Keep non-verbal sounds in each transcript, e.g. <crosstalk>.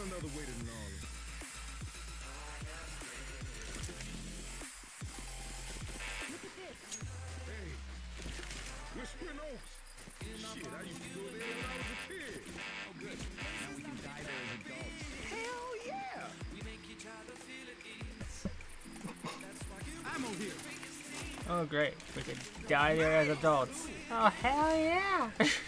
find another way to New Look at this. Hey, we're Spring Oaks. Shit, I used to go there when I was a kid. Oh, good. Now we can die there as adults. Hell yeah! I'm on here. Oh, great. We could die there as adults. Oh, hell yeah! <laughs>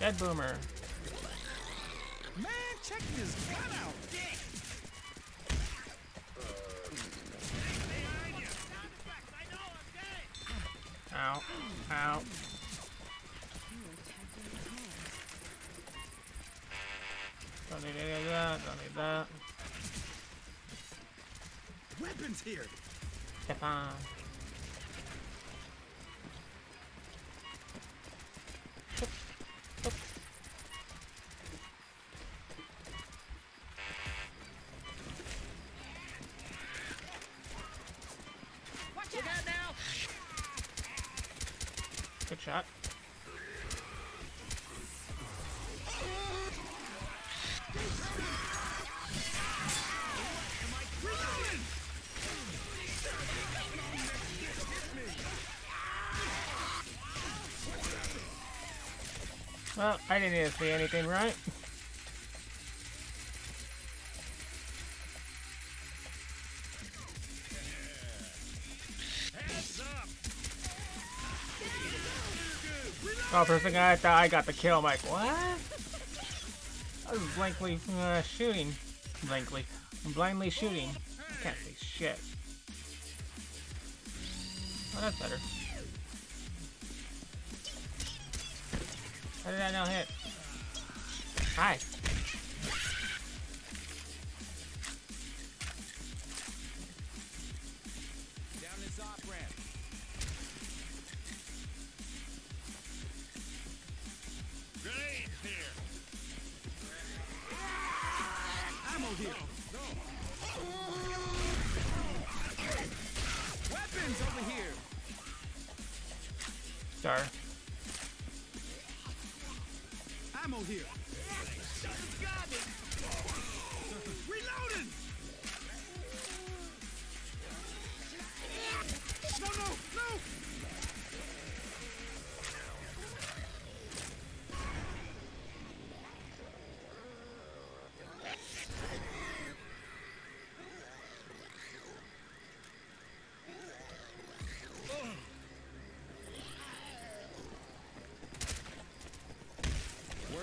Dead boomer. Good shot. Well, I didn't to see anything, right? Oh, I thought I got the kill. I'm like, what? I was blankly uh, shooting. Blankly. I'm Blindly shooting. I Can't see shit. Oh, that's better. How did I not hit?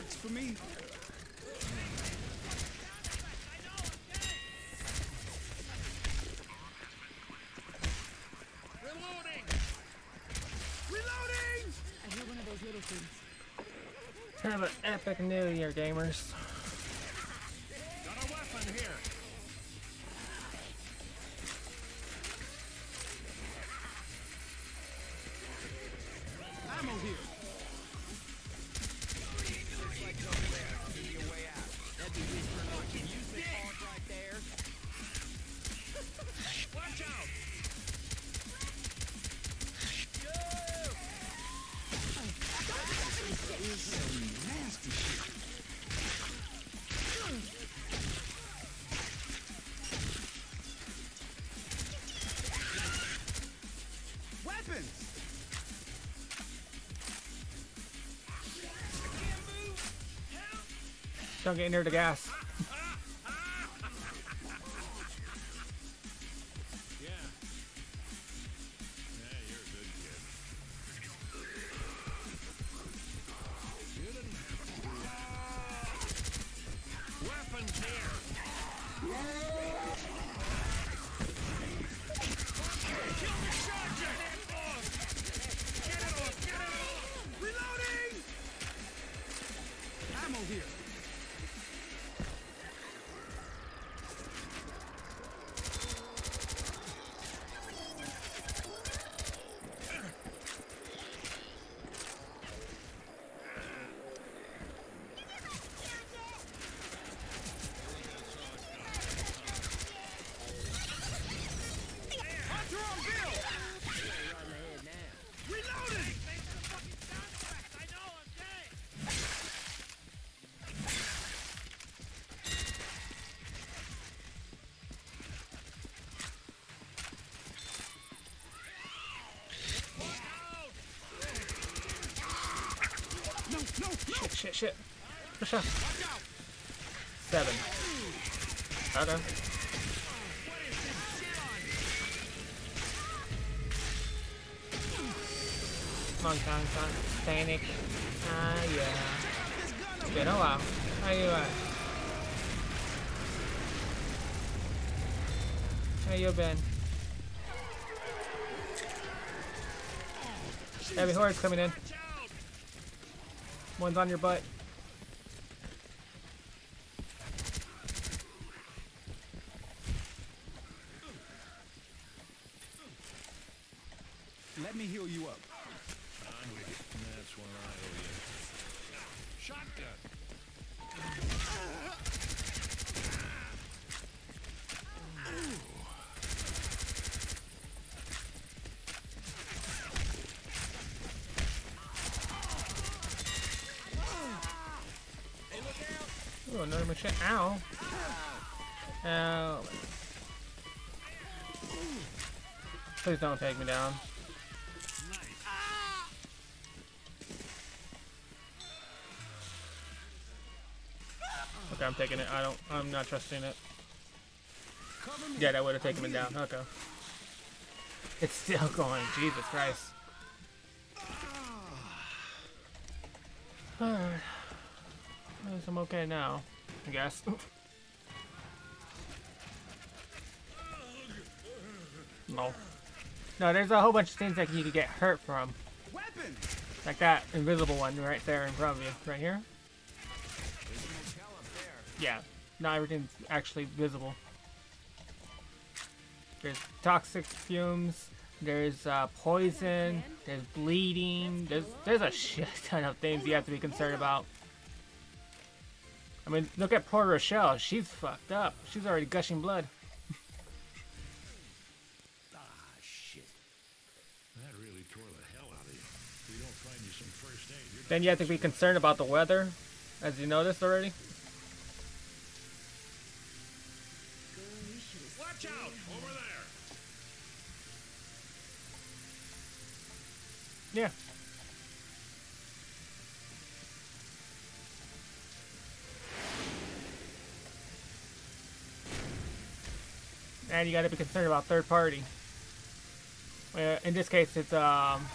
Works for me. Reloading! Reloading! I hear one of those little things. Have an epic new year, gamers. Don't get near the gas. Up. Seven. Okay. Come on, come on, come on. Panic. Ah, yeah. It's been a while. How you at? How you been? Heavy horse coming in. One's on your butt. Let me heal you up. I'm with you. That's when I owe you. Shotgun! Ooh. Ow. Ow. Please don't take me down. Okay, I'm taking it. I don't. I'm not trusting it. Yeah, that would have taken me down. Okay. It's still going. Jesus Christ. <sighs> Alright. I'm okay now. I guess. no. No, there's a whole bunch of things that you could get hurt from. Weapon. Like that invisible one right there in front of you. Right here? Yeah. Not everything's actually visible. There's toxic fumes. There's uh, poison. There's bleeding. There's there's a shit ton of things you have to be concerned about. I mean, look at poor Rochelle. She's fucked up. She's already gushing blood. Ah, shit. That really tore the hell out of you. If we don't find you some first aid, Then you have to be concerned about the weather, as you noticed already. Watch out! Over there! Yeah. And you got to be concerned about third party. Uh, in this case, it's um.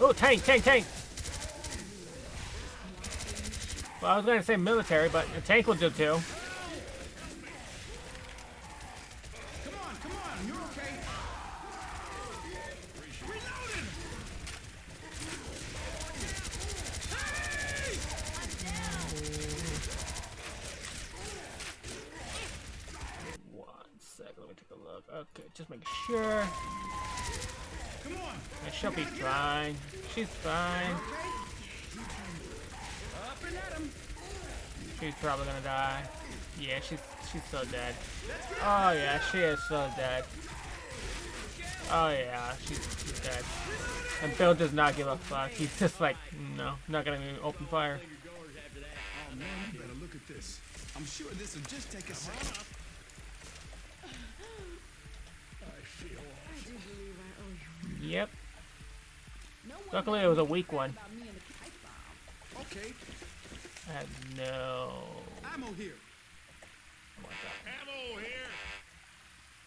Oh, tank, tank, tank. Well, I was gonna say military, but a tank will do too. Come on, come on. You're okay. Reloading! One sec, let me take a look. Okay, just make sure. Come on. Yeah, she'll be fine. She's fine. Up and at him. She's probably gonna die. Yeah, she's so dead. Oh yeah, she is so dead. Oh yeah, she's, she's dead. And Bill does not give a fuck. He's just like, no, not gonna open fire. Oh man, you better look at this. I'm sure this will just take a second. Yep. Luckily, it was a weak one. Okay. I had no ammo here. Ammo here.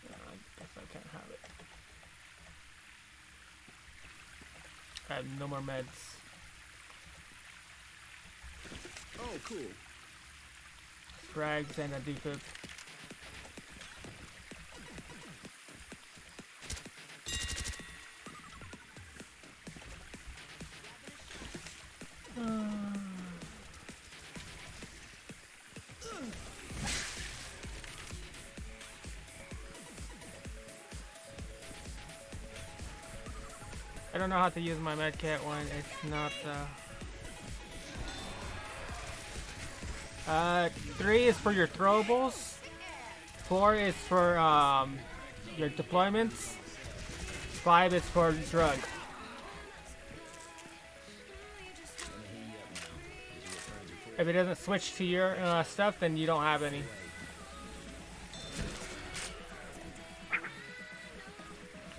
Uh, I guess I can't have it. I have no more meds. Oh, cool. Frags and a defib. I don't know how to use my medkit one. it's not uh Uh, three is for your throwables. Four is for um, your deployments. Five is for drug. If it doesn't switch to your uh, stuff, then you don't have any.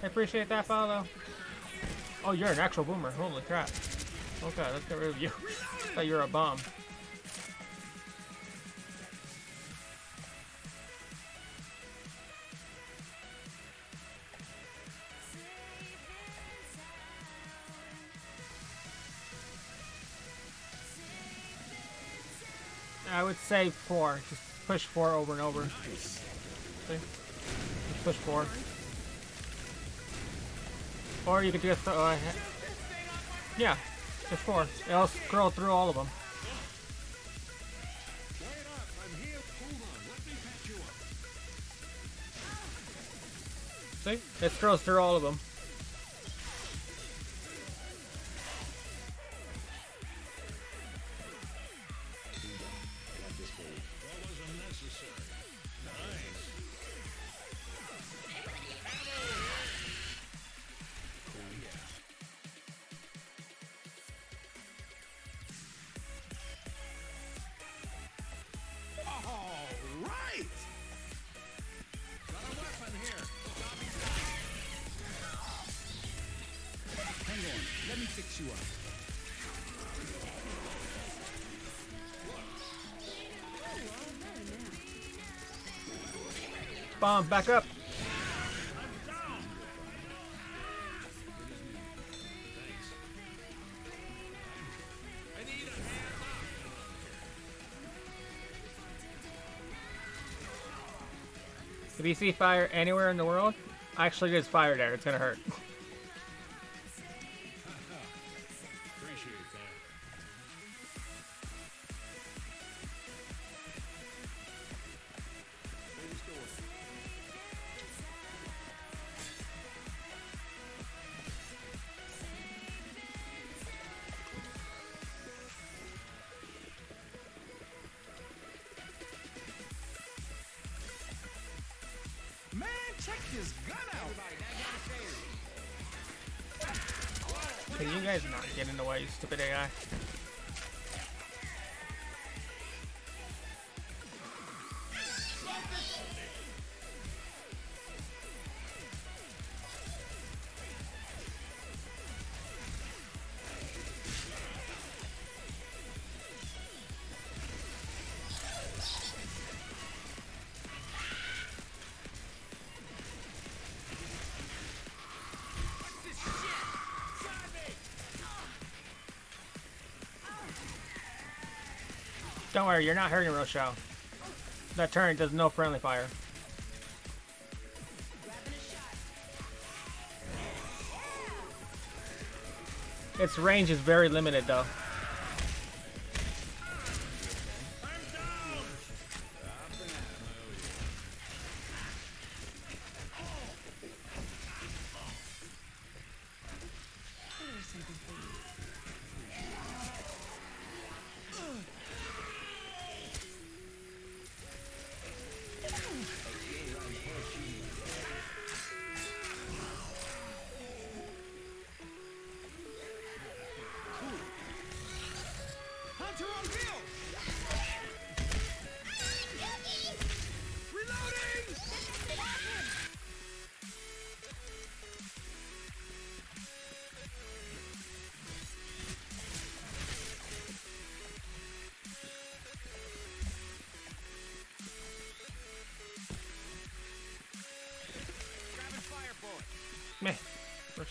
I appreciate that follow. Oh, you're an actual boomer. Holy crap. Okay, let's get rid of you. <laughs> I thought you were a bomb. I would say four. Just push four over and over. See? Just push four. Or you could just, uh, yeah, just four. It'll scroll through all of them. See? It scrolls through all of them. Back up. If you see fire anywhere in the world, actually there's fire there. It's gonna hurt. <laughs> Can you guys not get in the way, you stupid AI? Don't worry, you're not hurting Rochelle. That turret does no friendly fire. Its range is very limited though.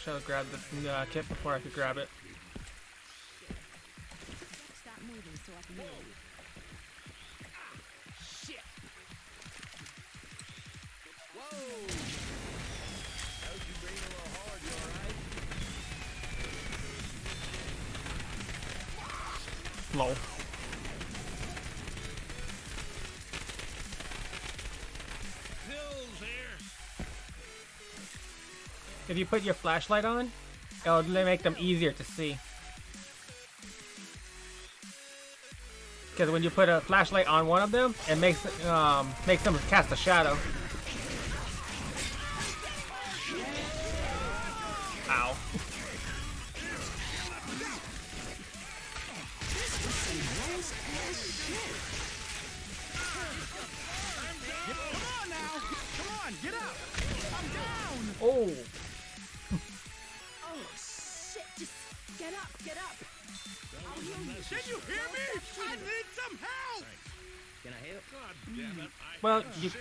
I should grab this uh, kit before I could grab it. You put your flashlight on, it'll make them easier to see. Because when you put a flashlight on one of them, it makes um makes them cast a shadow.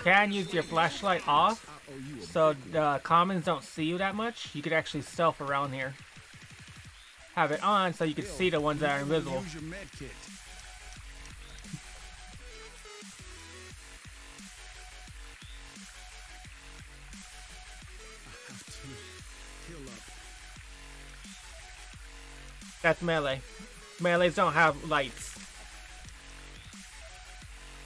Can use your flashlight off, so the commons don't see you that much. You could actually stealth around here. Have it on so you can see the ones that are invisible. That's melee. Melees don't have lights.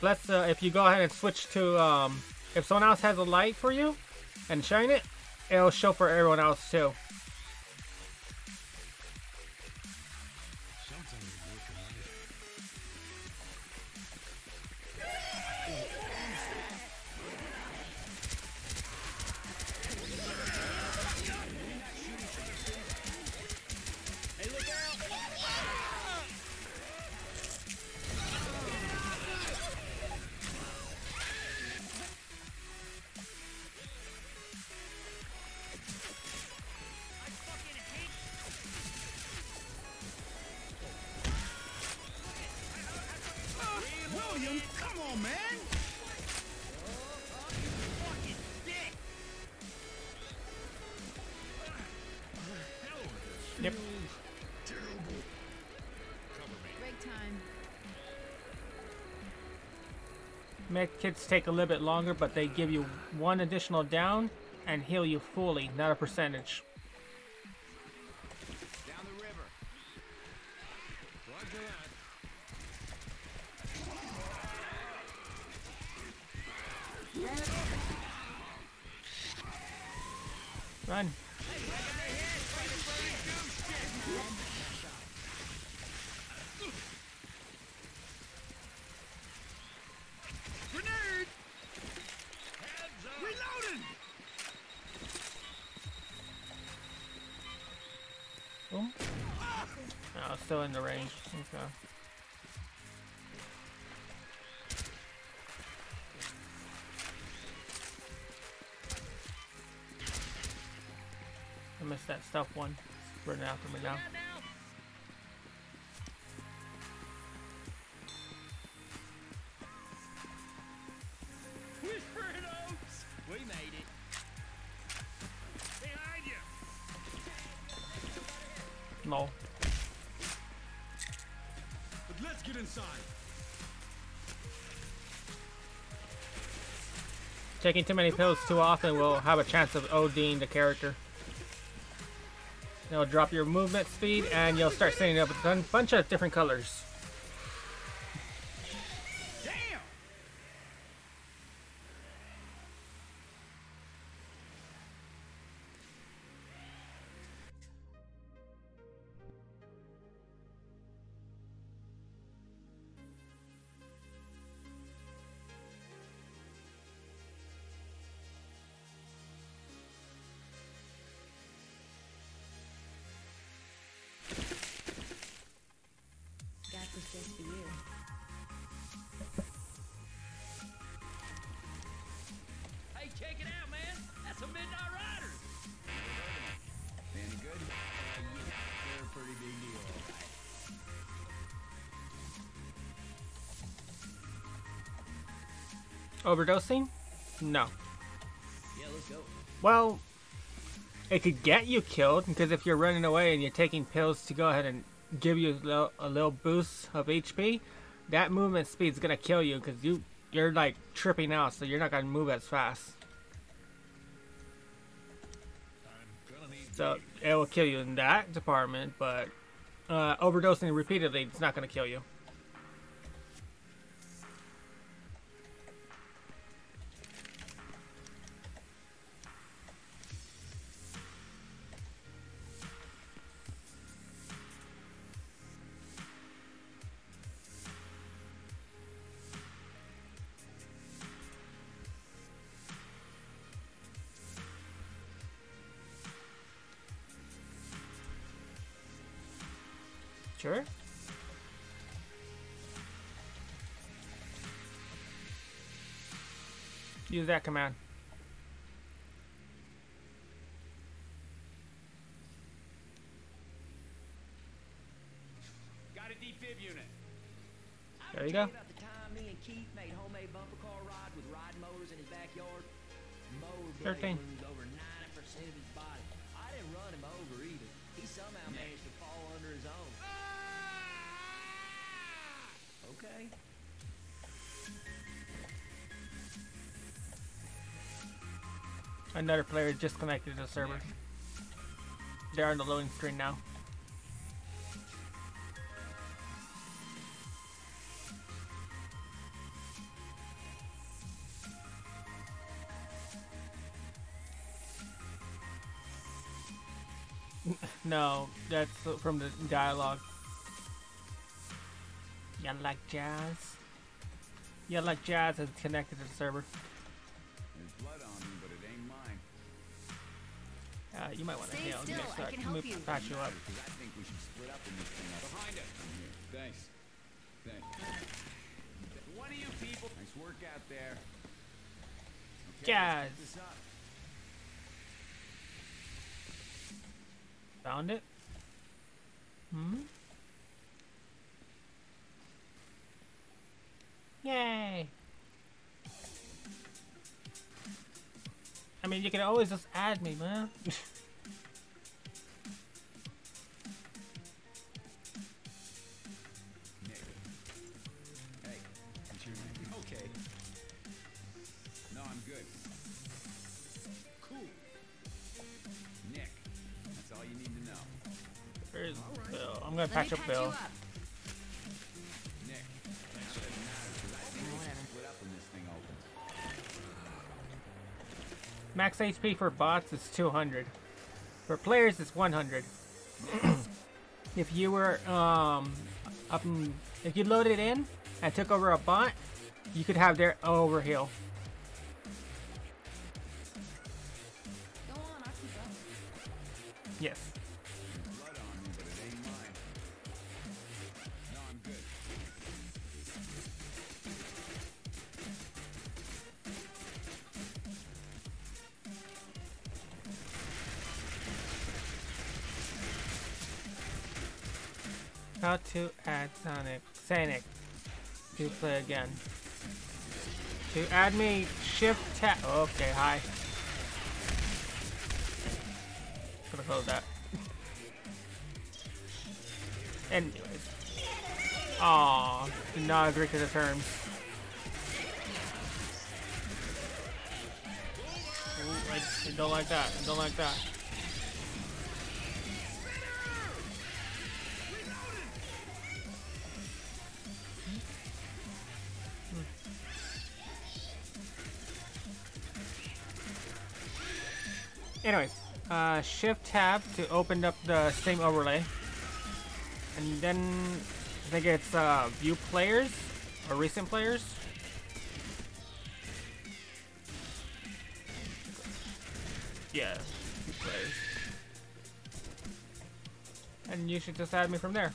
Let's uh, if you go ahead and switch to um, if someone else has a light for you and shine it, it'll show for everyone else too. Kits take a little bit longer, but they give you one additional down and heal you fully, not a percentage. Down the river. Roger that. Run. Grenade! Reloading! Boom. Oh, still in the range. Okay. I missed that stuff one. It's running after me now. Taking too many pills too often will have a chance of ODing the character. It'll drop your movement speed and you'll start setting up a bunch of different colors. Overdosing? No. Yeah, let's go. Well, it could get you killed because if you're running away and you're taking pills to go ahead and give you a little, a little boost of HP, that movement speed is gonna kill you because you you're like tripping out, so you're not gonna move as fast. I'm gonna need So it will kill you in that department, but uh, overdosing repeatedly, it's not gonna kill you. Use that command. Got a defib unit. There you go. About the time me and Keith made homemade bumper car ride with riding motors in his backyard. Mower 13. over 90% of his body. I didn't run him over either. He somehow managed to fall under his own. Ah! Okay. Another player just connected to the server. They're on the loading screen now. <laughs> no, that's from the dialogue. You like jazz? You like jazz is connected to the server. You might want to Stay heal. still, Give me a I sec. can Let me help you. patch you up. I think we should split up in this thing up. Behind us. I'm here. Thanks. Thanks. One of you people. Nice work out there. Okay, Jazz. let's pick this up. Found it? Hmm? Yay! I mean, you can always just add me, man. <laughs> gonna patch up Bill. up. Nick. That doesn't matter because I think we should split up when this thing opens. Max HP for bots is 200. For players, it's 100. <clears throat> if you were um up in, if you loaded in and took over a bot, you could have their overheal. Sonic Sonic to play again. To add me, shift tab. Okay, hi. Gonna close that. <laughs> Anyways. Aw, did not agree to the terms. Ooh, I don't like that. I don't like that. Anyways, uh, shift tab to open up the same overlay. And then I think it's uh, view players or recent players. Yeah, view players. And you should just add me from there.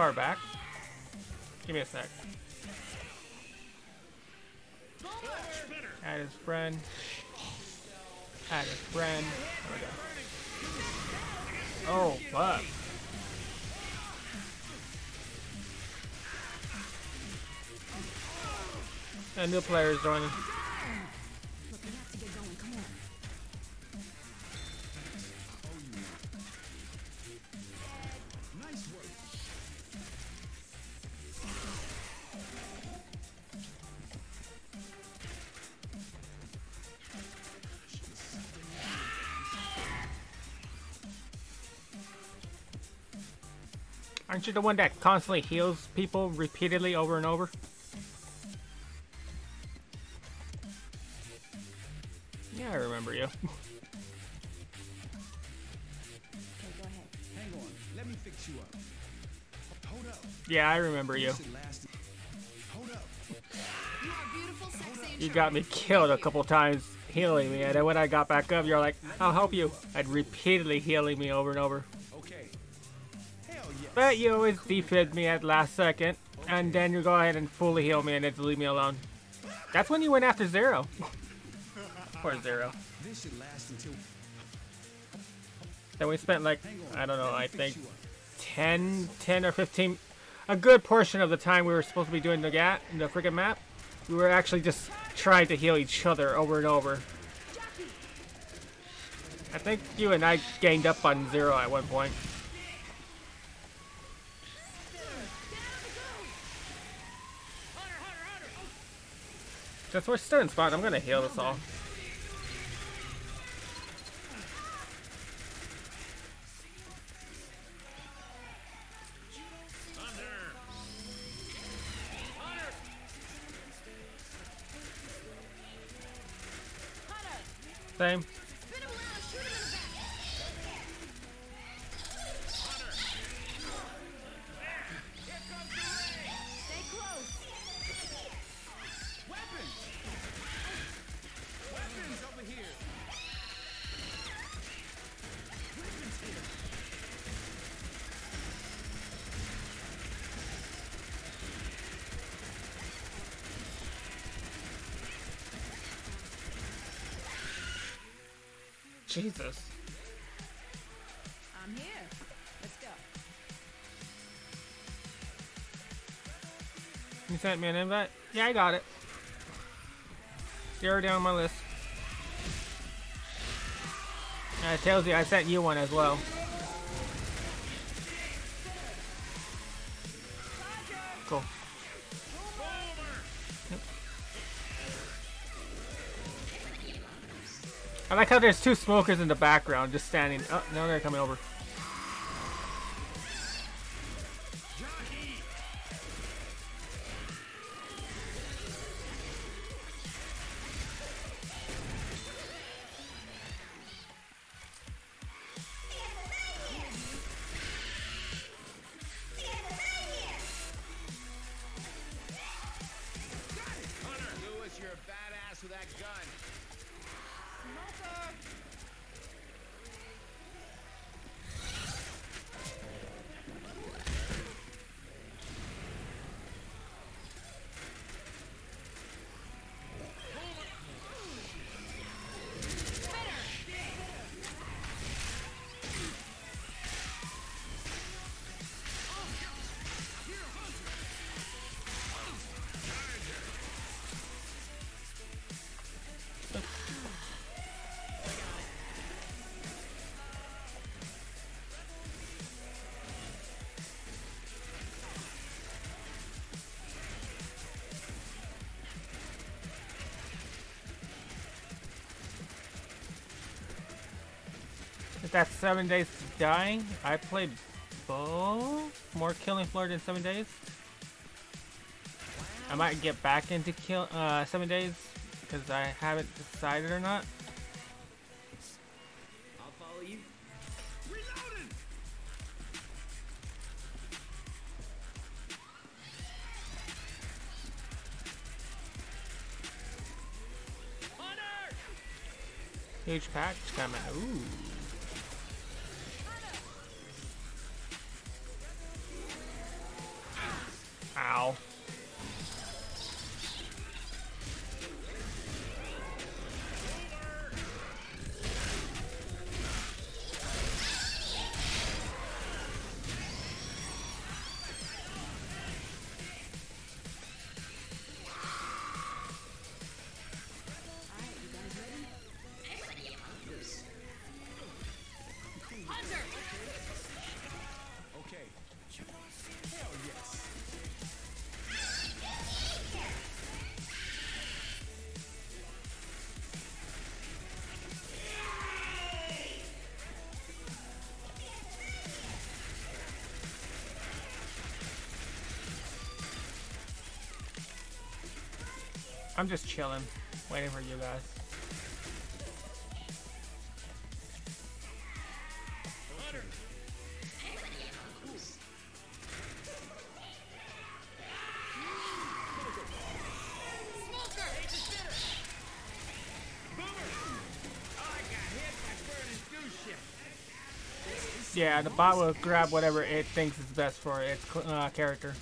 Far back? Give me a sec. Add his friend. Add his friend. There we go. Oh, fuck. And new players joining. Aren't you the one that constantly heals people repeatedly over and over? Yeah, I remember you. <laughs> Okay, go ahead. Hang on. Let me fix you up. Hold up. yeah, I remember you. This should last. Hold up. You are beautiful, sexy, and You got me killed a couple times healing me, and then when I got back up, you're like, I'll help you. And repeatedly healing me over and over. But you always defib me at last second, and then you go ahead and fully heal me and then leave me alone. That's when you went after Zero. <laughs> Poor Zero. Then we spent like, I don't know, I think you 10, 10 or 15, a good portion of the time we were supposed to be doing the gat, the freaking map, we were actually just trying to heal each other over and over. I think you and I gained up on zero at one point. Since we're still in spot, I'm gonna heal this all. Same. Jesus. I'm here. Let's go. You sent me an invite? Yeah, I got it. You're on my list. Uh, it tells you I sent you one as well. I like how there's two smokers in the background just standing. Oh, no, they're coming over. Seven days to dying, I played both more killing floor than seven days. I might get back into kill uh, seven days because I haven't decided or not. I'll follow you. Reloading! Hunter! Huge patch coming. Ooh. I'm just chilling, waiting for you guys. Yeah, the bot will grab whatever it thinks is best for its uh, character.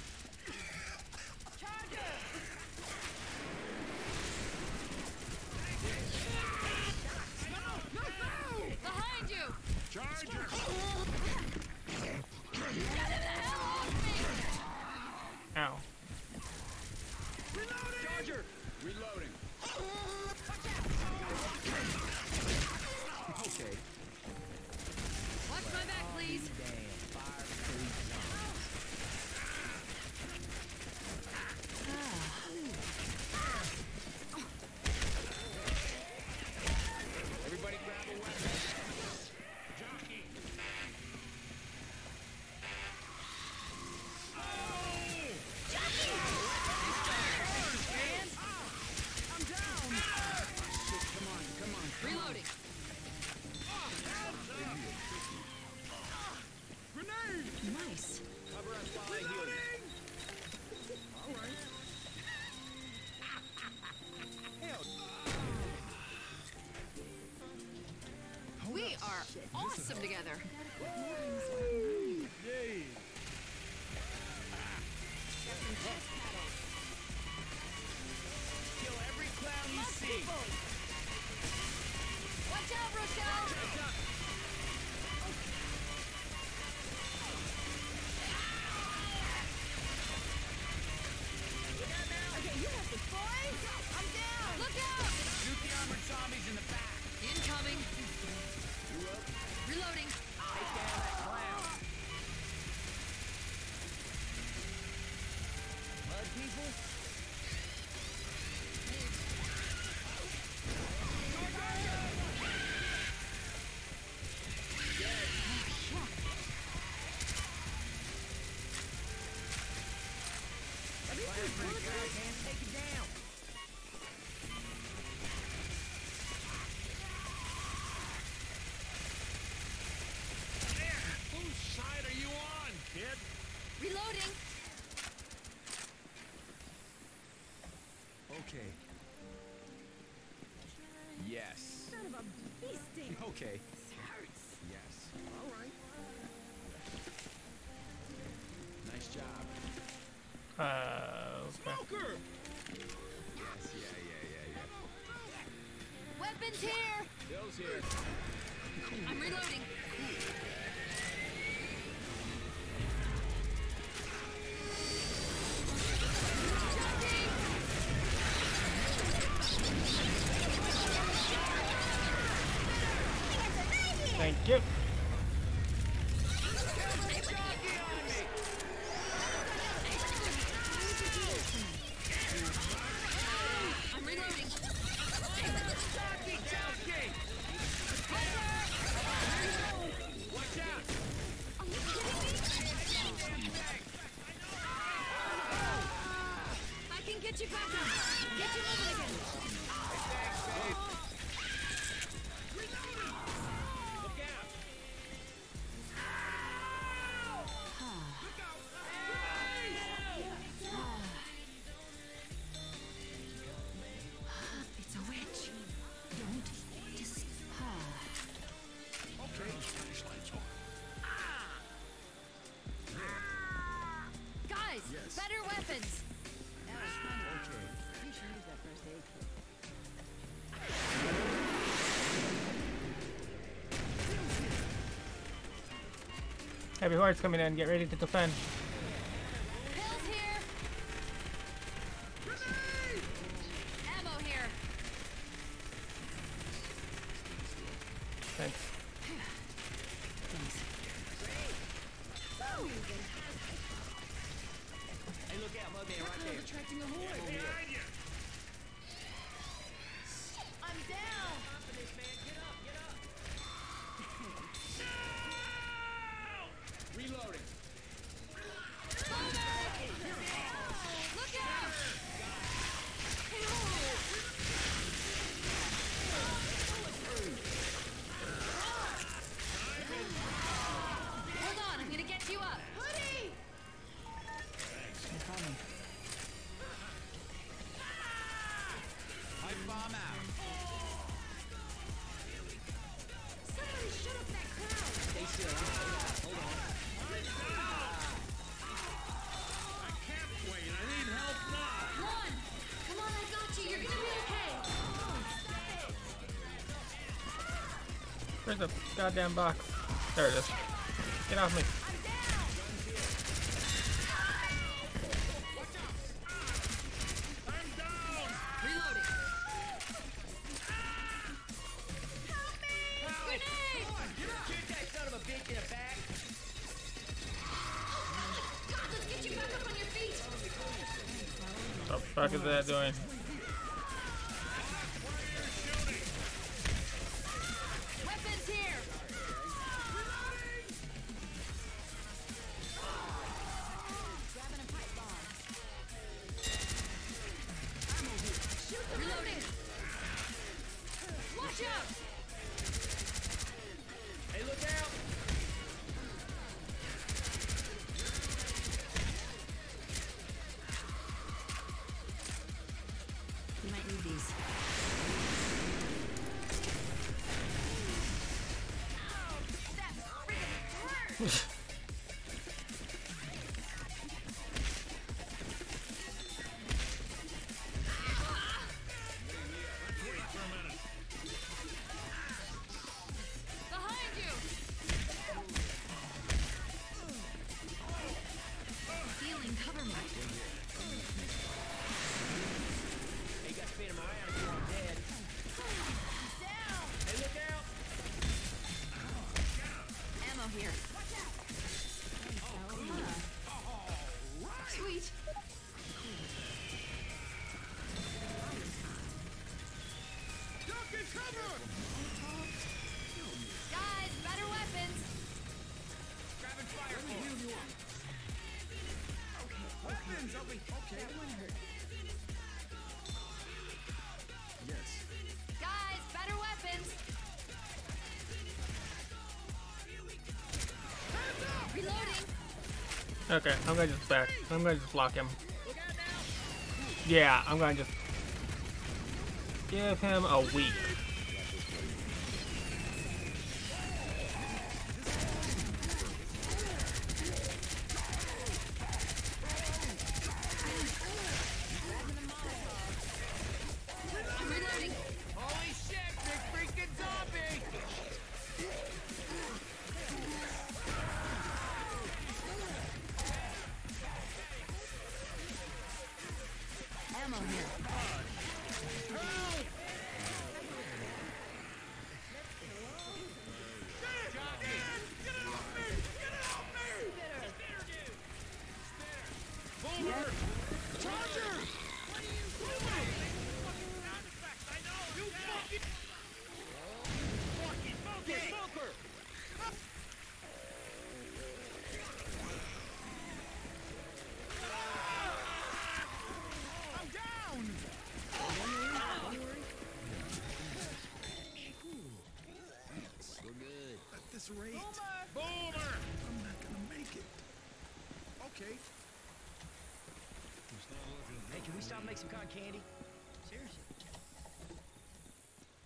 Awesome together. Reloading. Okay. Yes. Son of a beastie. Okay. Hurts. Yes. All right. Nice job. Uh, okay. Smoker! Yes, yeah, yeah, yeah, yeah. Weapons here. Bill's here. I'm reloading. Guys, better weapons. Heavy hordes coming in. Get ready to defend. Goddamn box? There it is. Get off me. What the fuck is that doing? Okay, I'm gonna just back. I'm gonna just block him. Yeah, I'm gonna just give him a week. Candy? Seriously.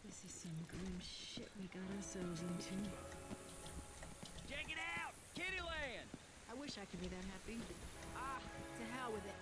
This is some grim shit we got ourselves into. Check it out. Kittyland. I wish I could be that happy. Ah, to hell with it.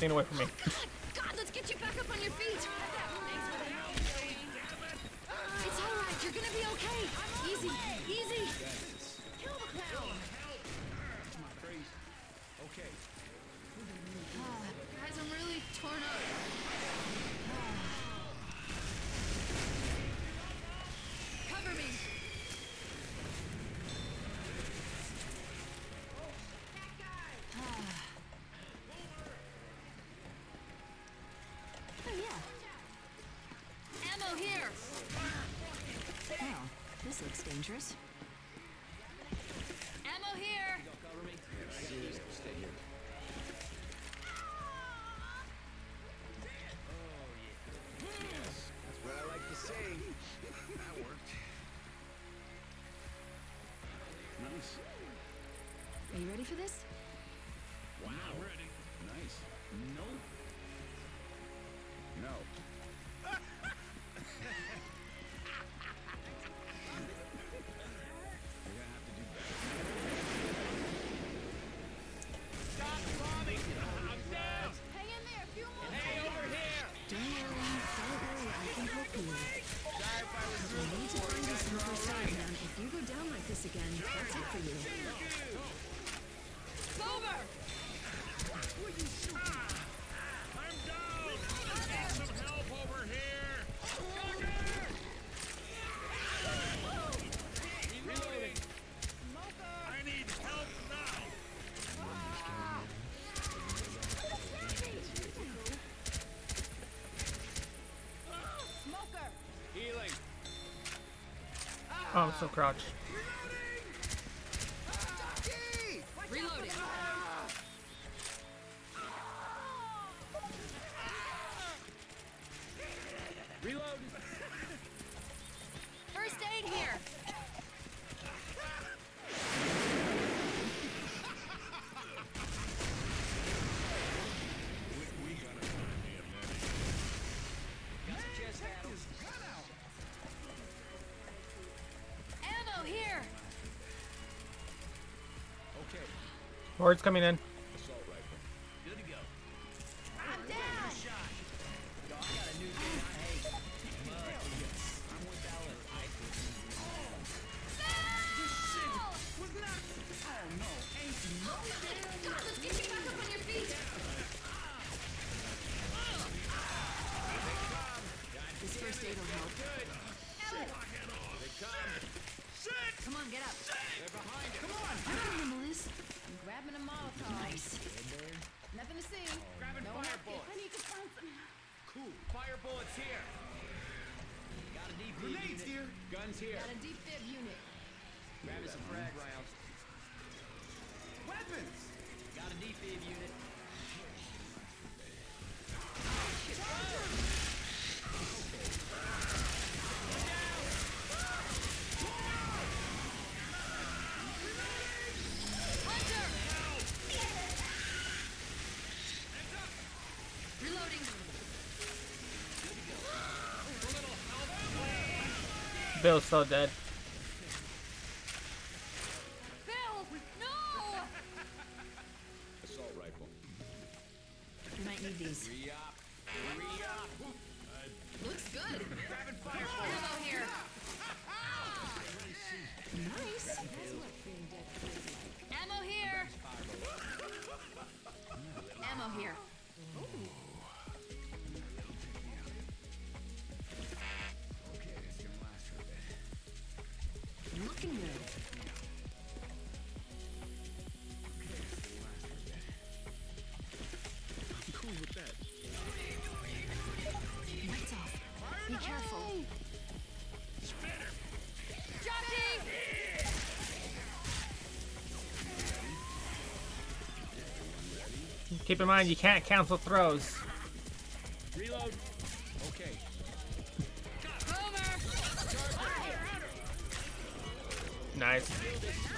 that away from me. ready for this? Oh, console crotch. Horde's coming in. Bill's so dead. Be careful. Spitter! Jockey! Keep in mind, you can't cancel throws. Reload. Okay. nice.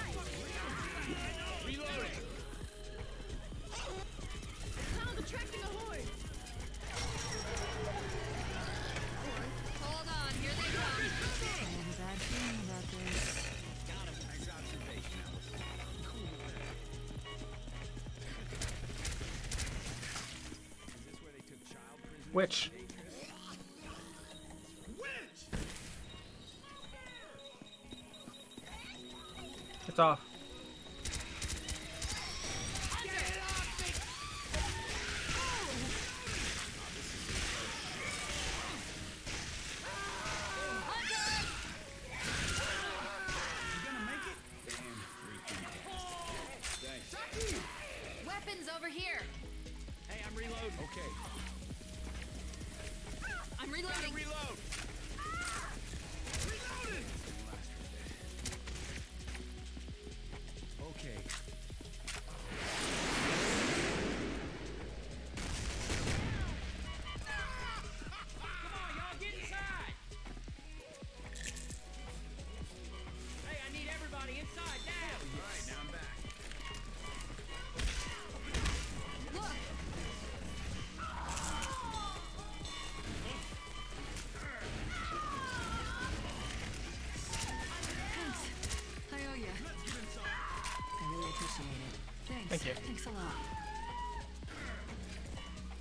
Thank you. Thanks a lot.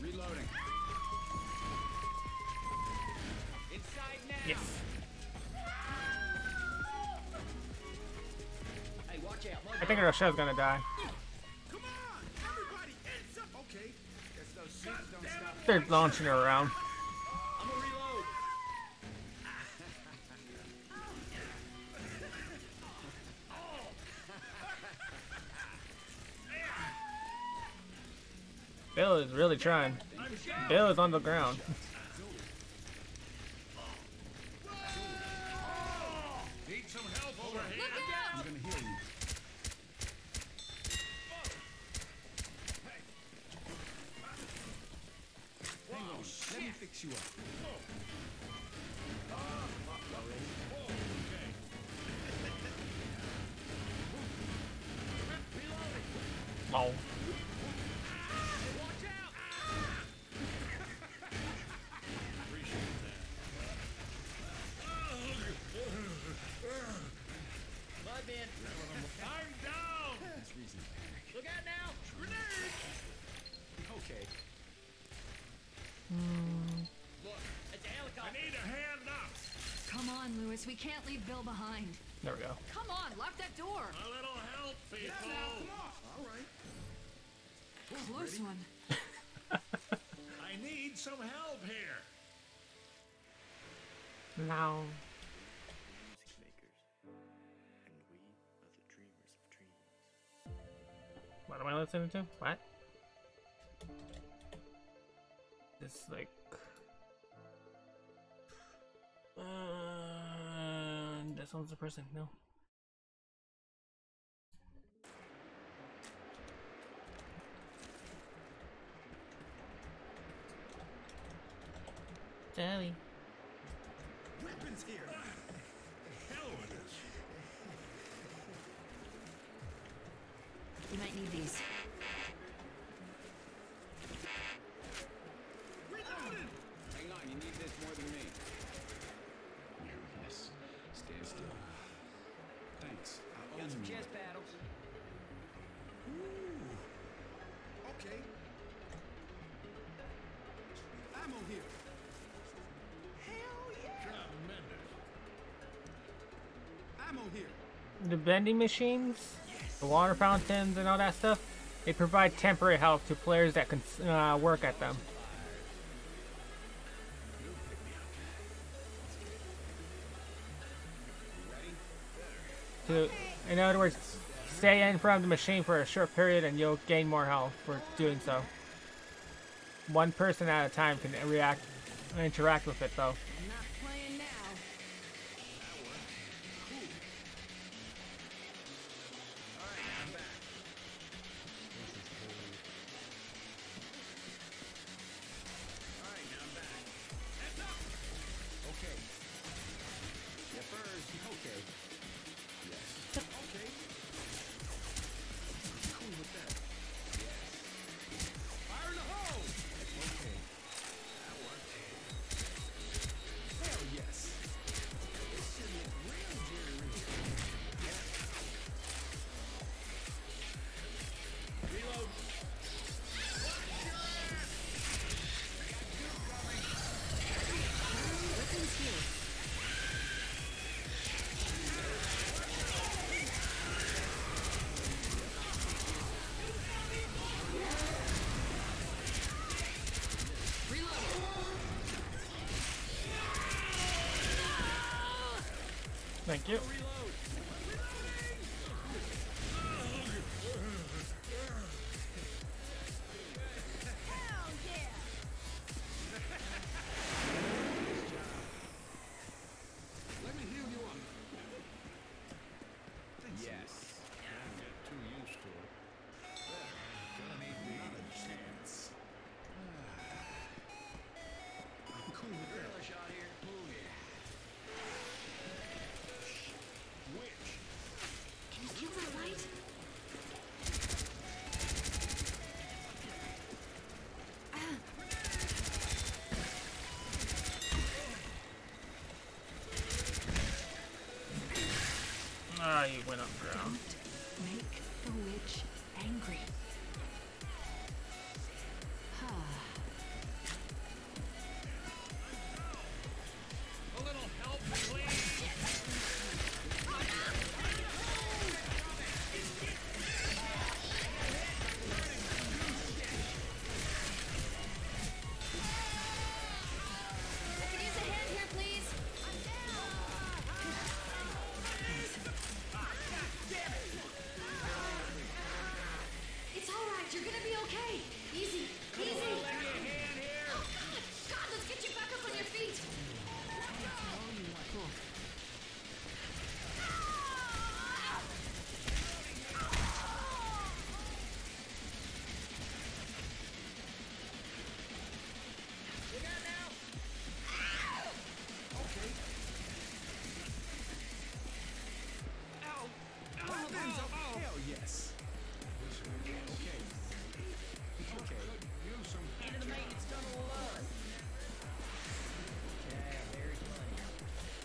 Reloading. Inside now. Yes. Hey, watch out. I think Rochelle's gonna die. Come on! Everybody, it's up! Okay. Guess those suits don't stop. They're launching her around. Really trying. Bill is on the ground. We can't leave Bill behind. There we go. Come on, lock that door. A little help, people! All right. Close one. <laughs> I need some help here! No. Music makers. And we are the dreamers of dreams. What am I listening to? What? It's like. This one's the person. No. The vending machines, the water fountains, and all that stuff, they provide temporary help to players that can uh, work at them. To, in other words, stay in front of the machine for a short period and you'll gain more health for doing so. One person at a time can react, interact with it though. Thank you. how you went up.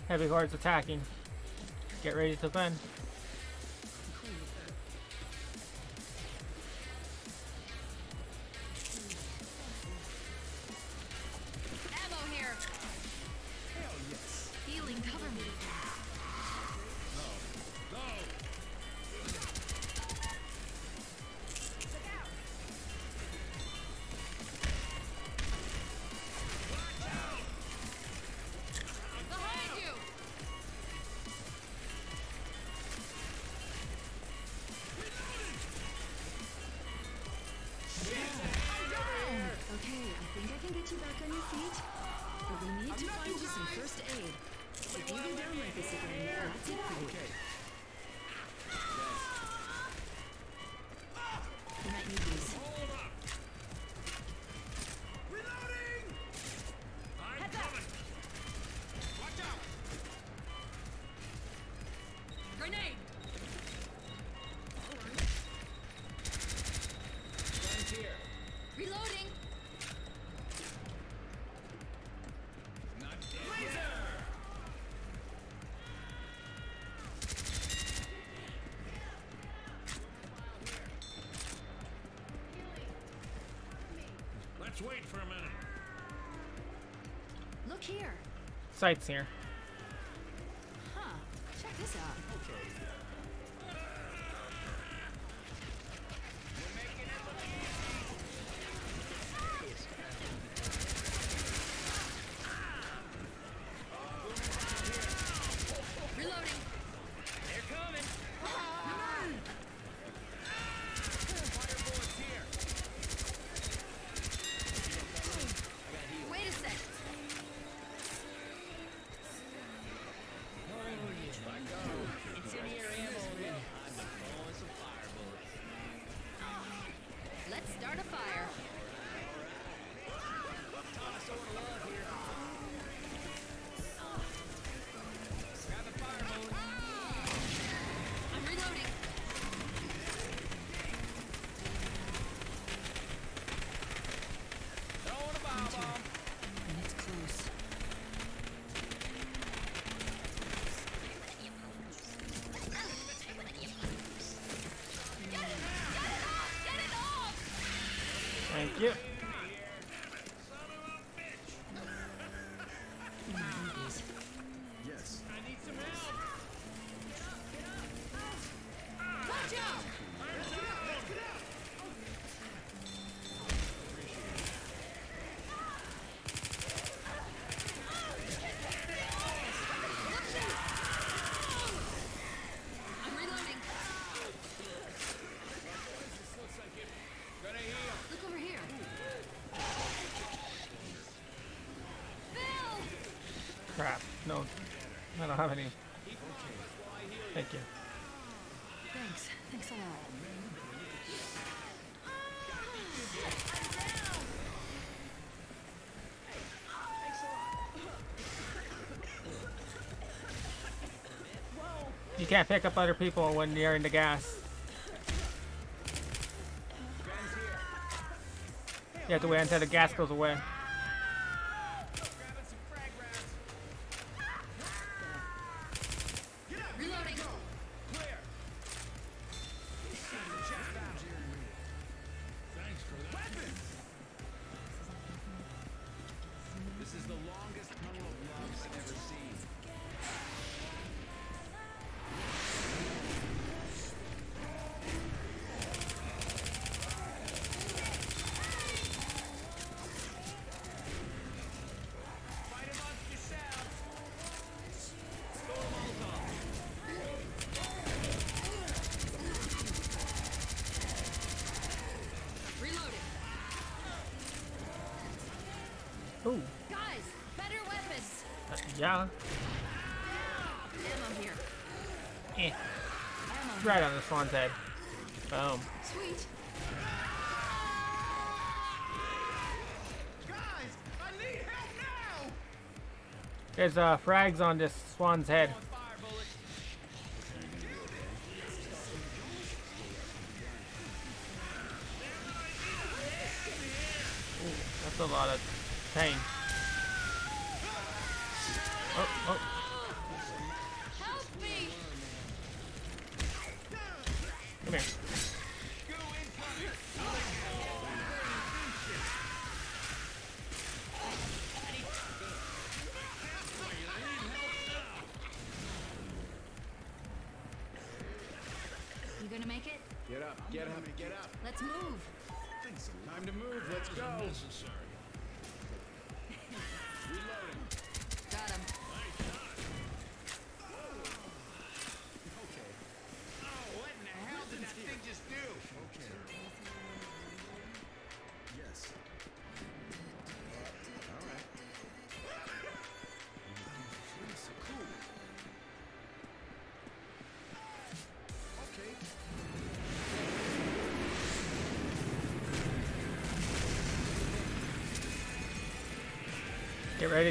Heavy Horde's attacking. Get ready to defend. Let's wait for a minute. Look here. Sights here. Huh. Check this out. Okay. Yeah. Crap. No. I don't have any. Thank you. Thanks. Thanks a lot. You can't pick up other people when you're in the gas. You have to wait until the gas goes away. uh, frags on this swan's head.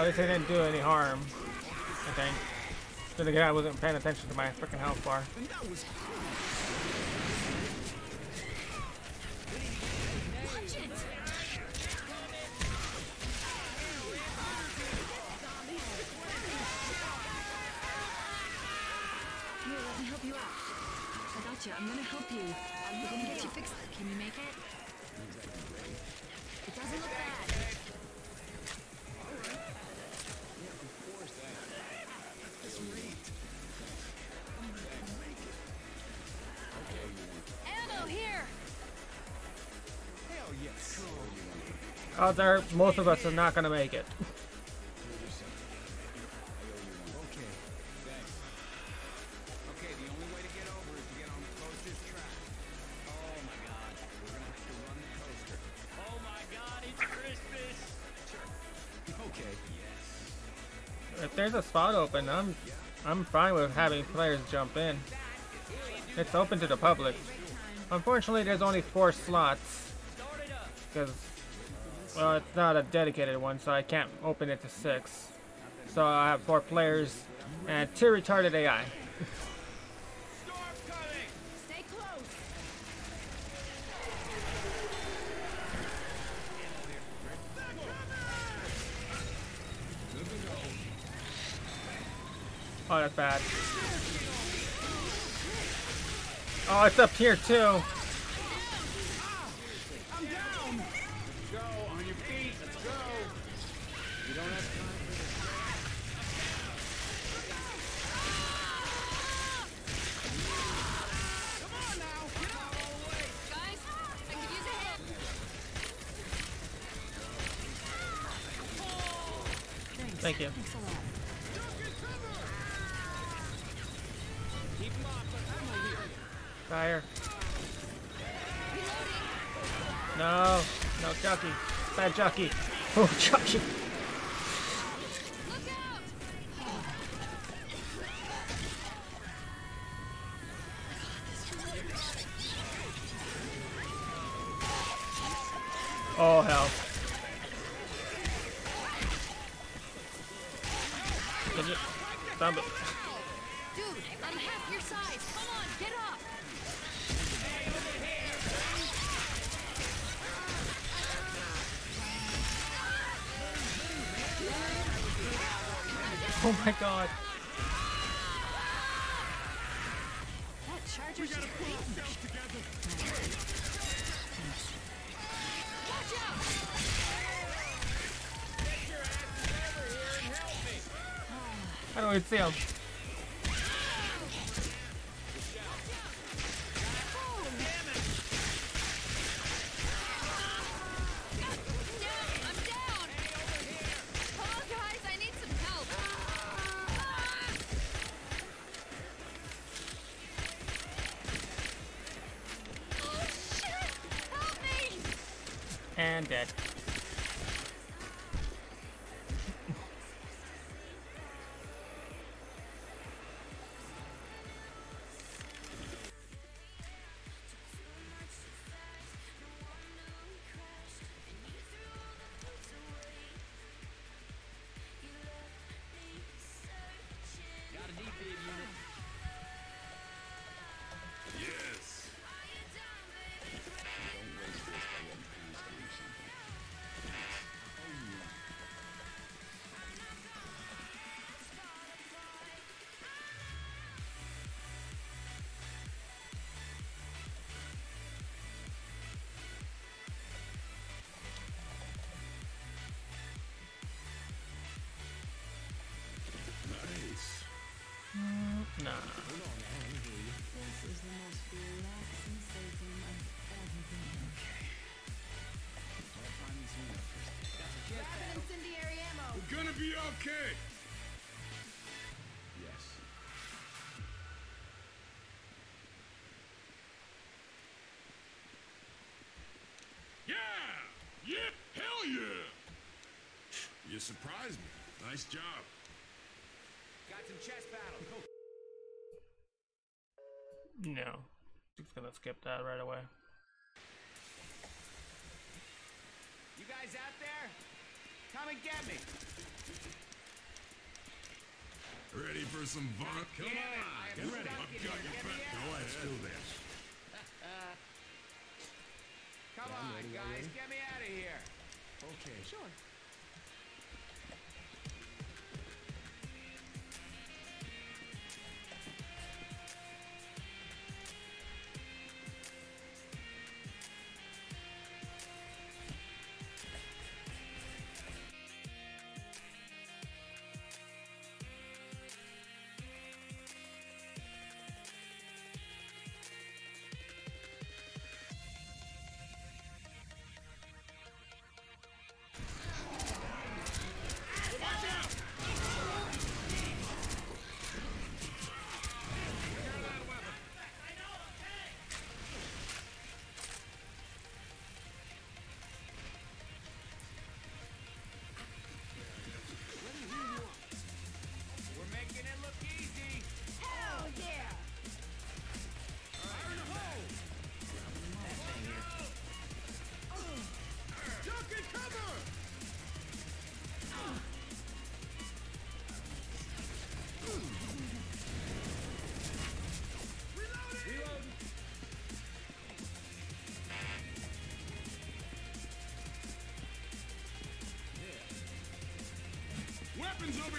At least they didn't do any harm. I think. Then again, I wasn't paying attention to my freaking health bar. Most of us are not make it. Way to! Okay. Yes. If there's a spot open, I'm I'm fine with having players jump in. It's open to the public. Unfortunately, there's only four slots it because well, it's not a dedicated one, so I can't open it to six. So I have four players and two retarded AI. Oh, that's bad. Oh, it's up here too. I'm down! Let's go, on your feet, let's go! You don't have time for this. Come on now, get out all the way! Guys, I could use a hand. Thank you. Thanks a lot. Keep them off, but I'm here. Fire. No, no, Chucky. Bad Chucky. Oh, <laughs> Chucky. God. kid! Yes. Yeah! Yeah! Hell yeah! You surprised me. Nice job. Got some chess battle. Go. No. Just gonna skip that right away. You guys out there? Come and get me! Ready for some fun? Come on! Get ready! I've got your back! Let's do this! <laughs> Come on, guys! Get me out of here! Okay. Sure.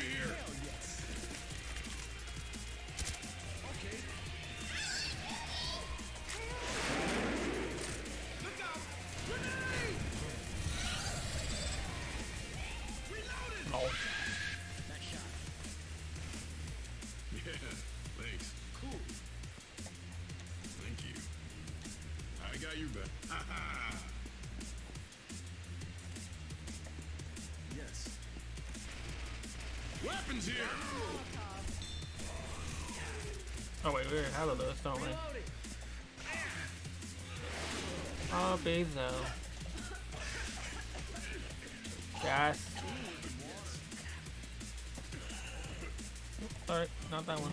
over here! Guns here. Oh wait, we're out of those, don't we? Oh, Bezo. Gas. Sorry, not that one.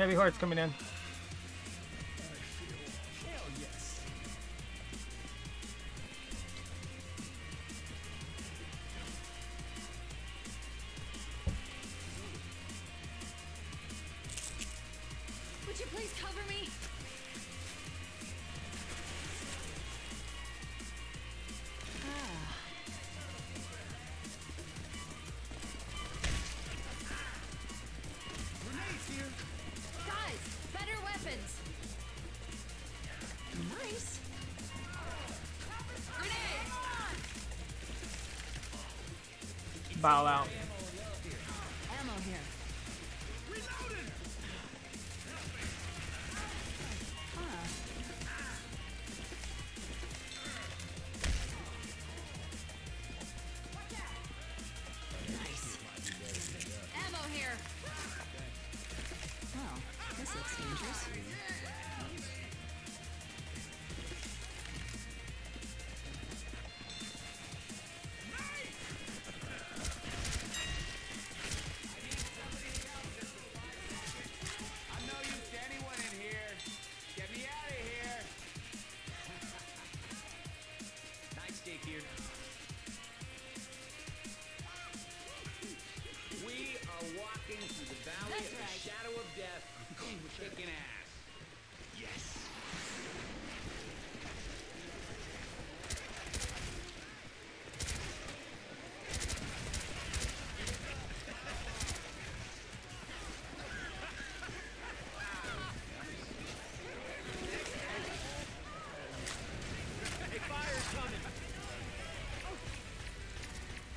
Heavy hearts coming in. foul out.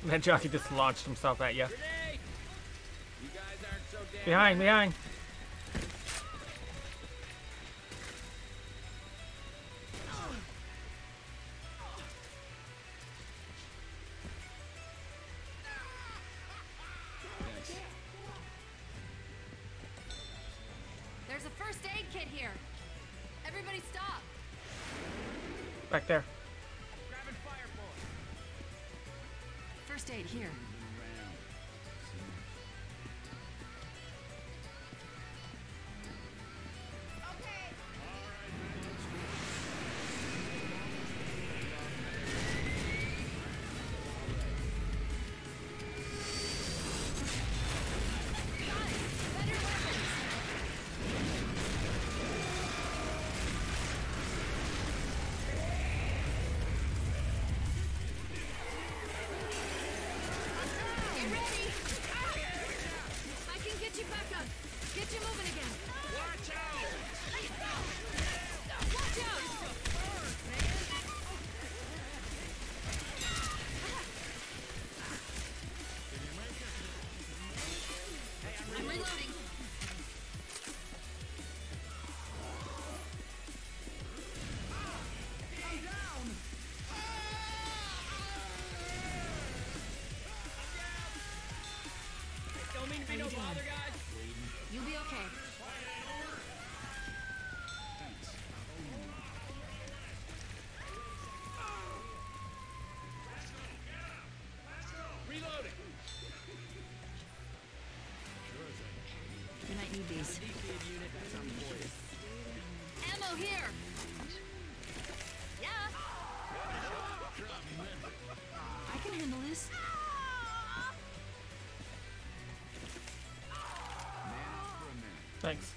That jockey just launched himself at you. Behind, behind. need. Ammo here! Yeah! I can handle this. Thanks.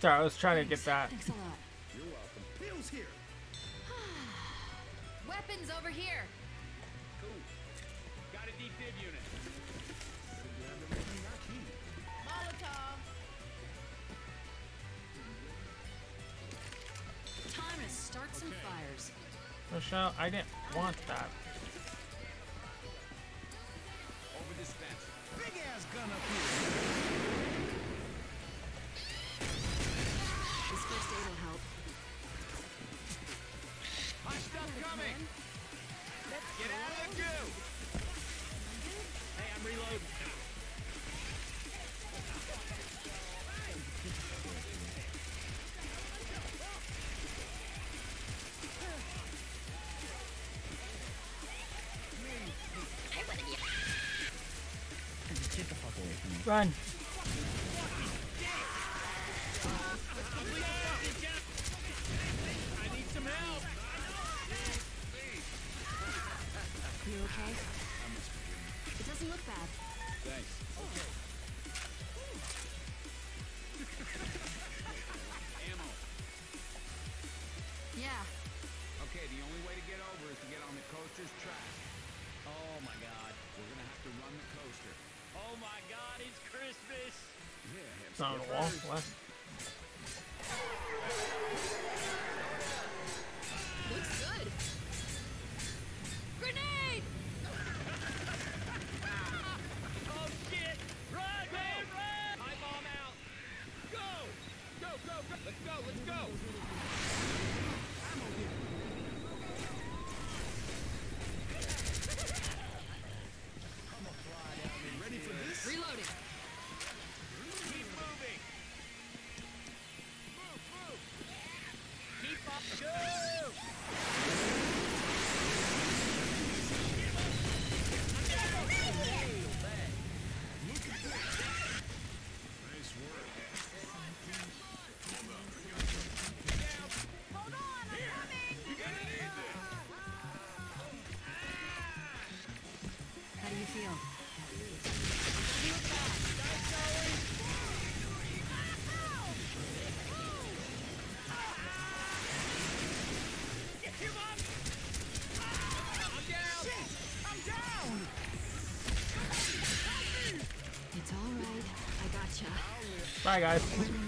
Sorry, I was trying to get that. Thanks a lot. You're welcome. Pills <sighs> here. Weapons over here. Cool. Got a defib unit. Michelle, fires. I didn't want that. not on the wall. Left. Need to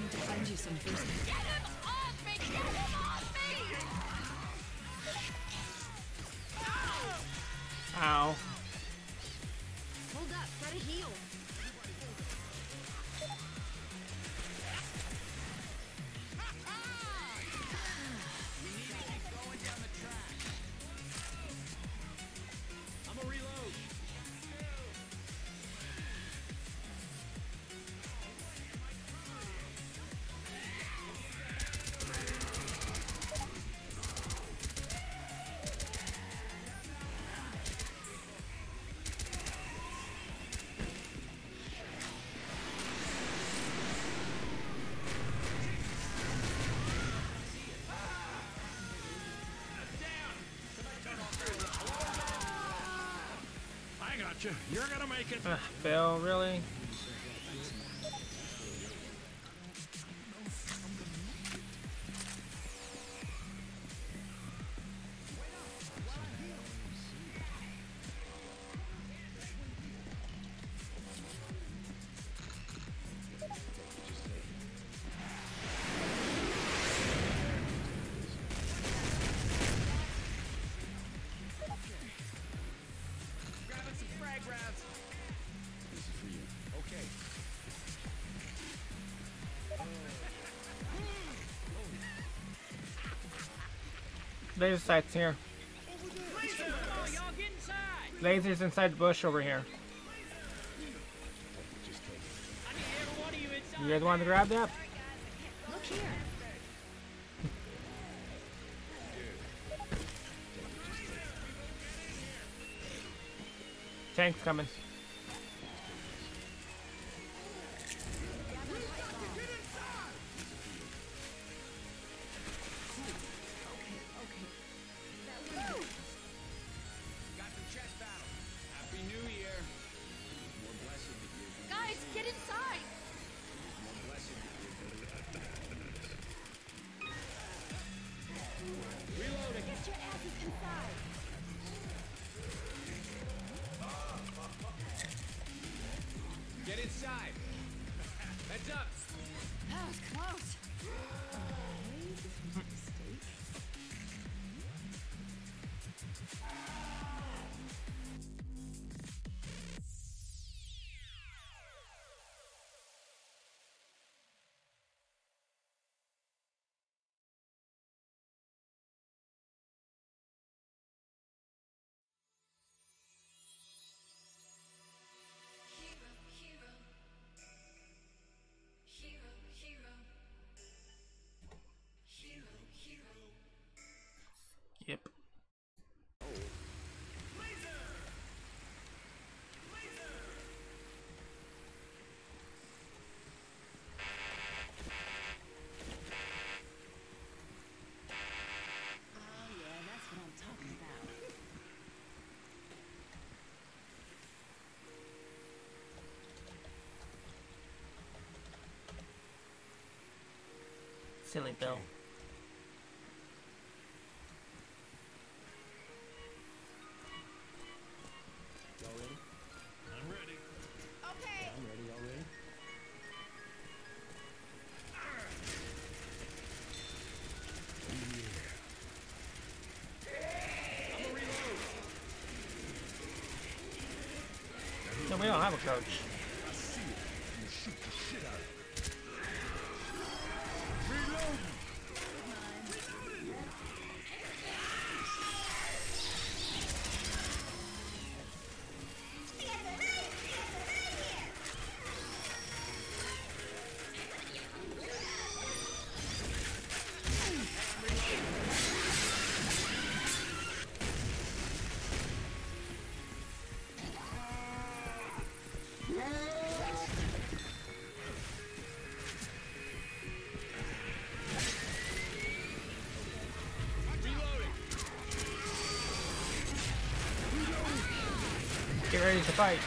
you. You're gonna make it. Ugh, Bill, really? Laser sights here. Come on, y'all get inside. Lasers inside the bush over here. I need every one of you. You guys want to grab that? Look here. Tank's coming. Silly Bill. I'm ready. Okay. I'm ready already. No, we don't have a coach. Ready to fight.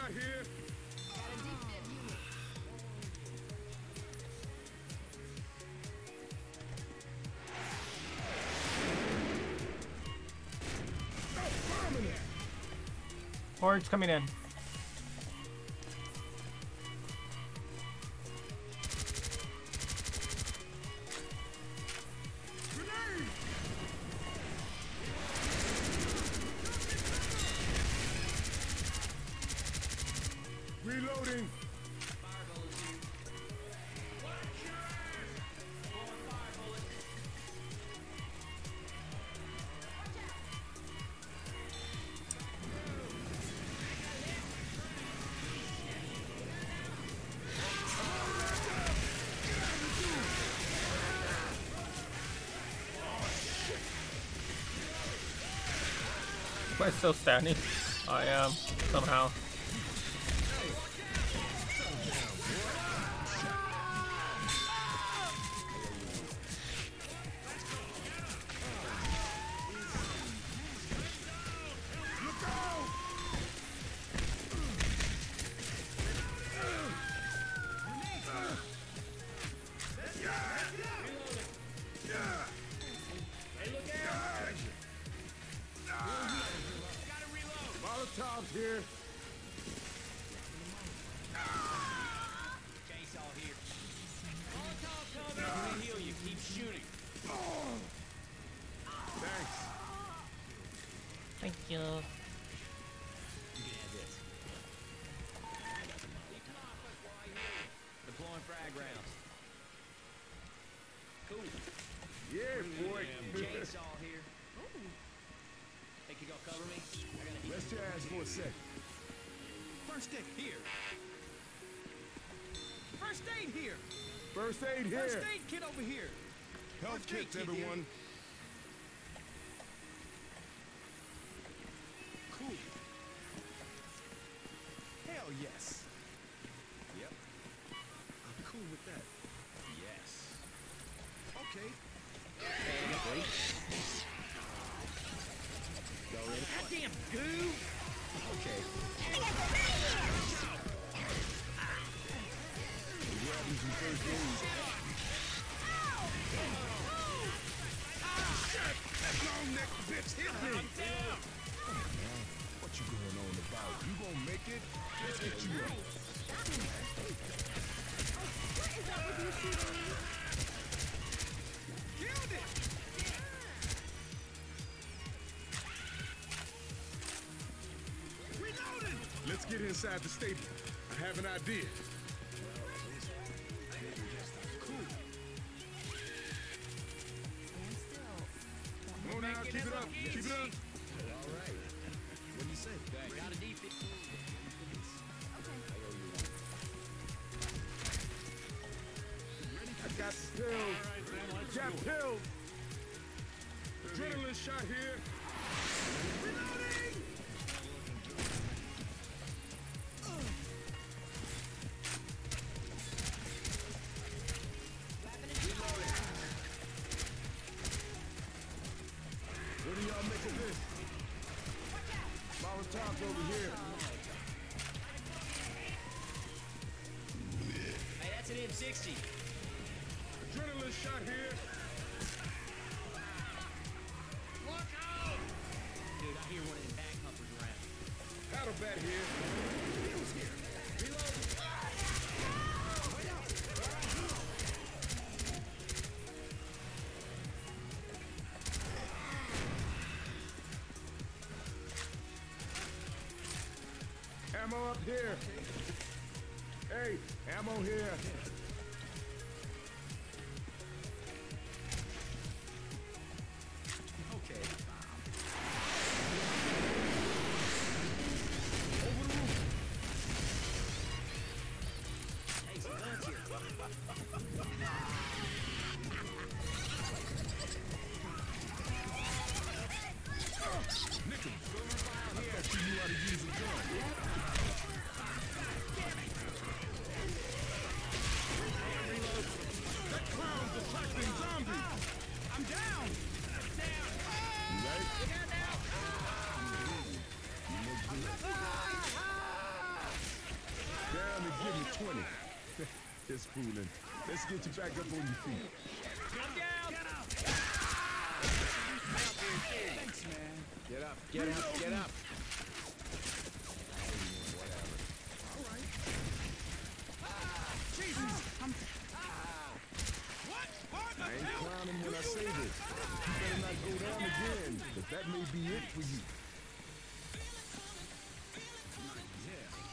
got here? Horde's coming in. still standing. I am, somehow. First aid here. First aid kit over here. Health kit everyone. Here. Get inside the stadium. I have an idea. 360. Adrenaline shot here. Look out! Dude, I hear one of the back humpers around. Battle bat here. Beetle's here. Reload. Ammo up here. Hey, ammo here. Let's get you back up your feet. Get up, get up, get up. I ain't clowning when I say this. You better not go down again, but that may be it for you.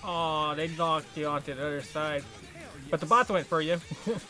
Oh, they knocked you onto the other side. But the bots went for you. <laughs>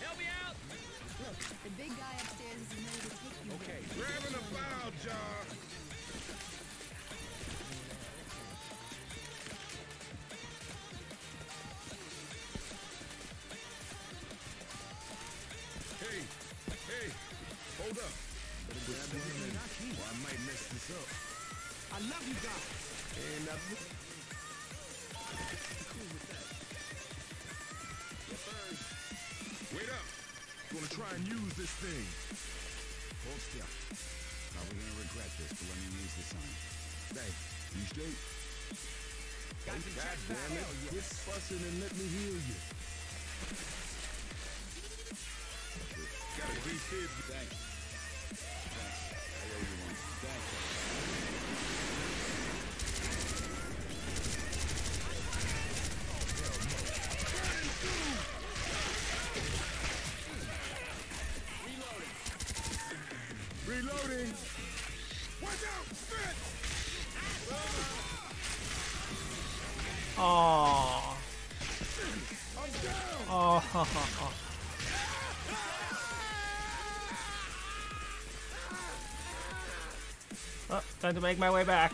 time to make my way back.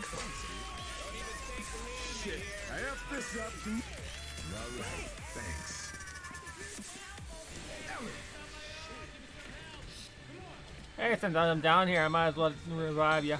Shit, I effed this up. All right, thanks. Hey, since I'm down here, I might as well revive you.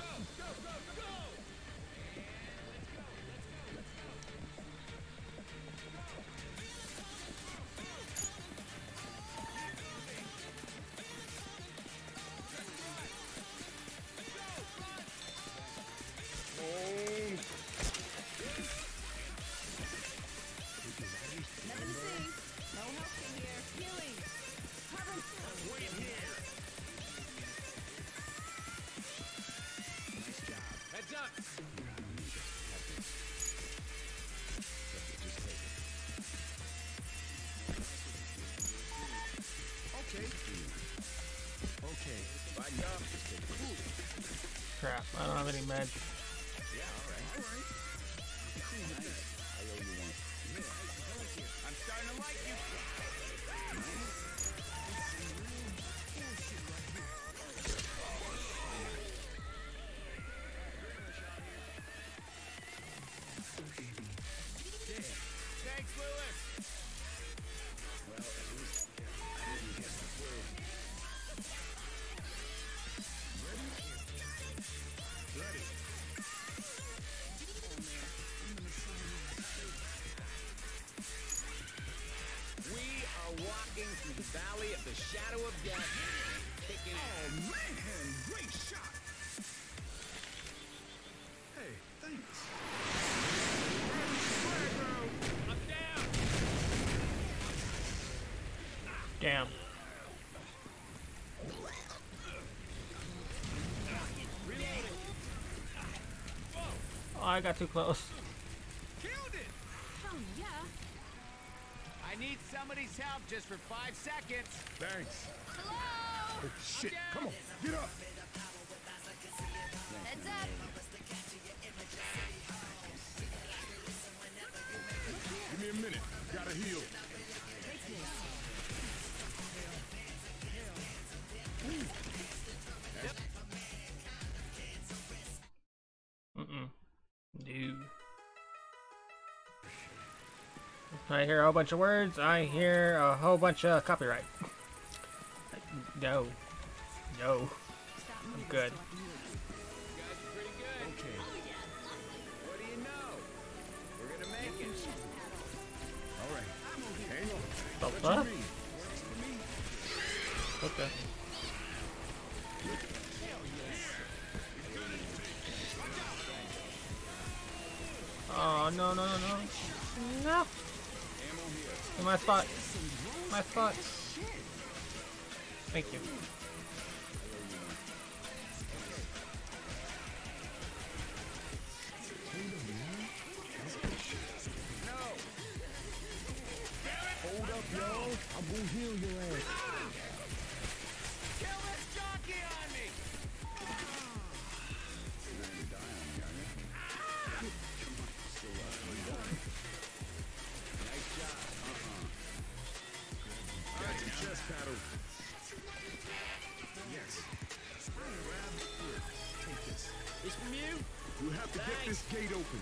I got too close. Killed it. Hell yeah. I need somebody's help just for five seconds. Thanks. Hello? Oh, shit, come on, get up. Heads up. Give me a minute. Gotta heal. I hear a whole bunch of words. I hear a whole bunch of copyright. No. No. I'm good. so I can heal you. You guys are pretty good. Okay. What do you know? We're gonna make it. All right. Hang on. The fuck? Okay. Oh no no no no no! My spot. my spot. Thank you. Hold up, y'all. I'm gonna heal your ass. You have get this gate open.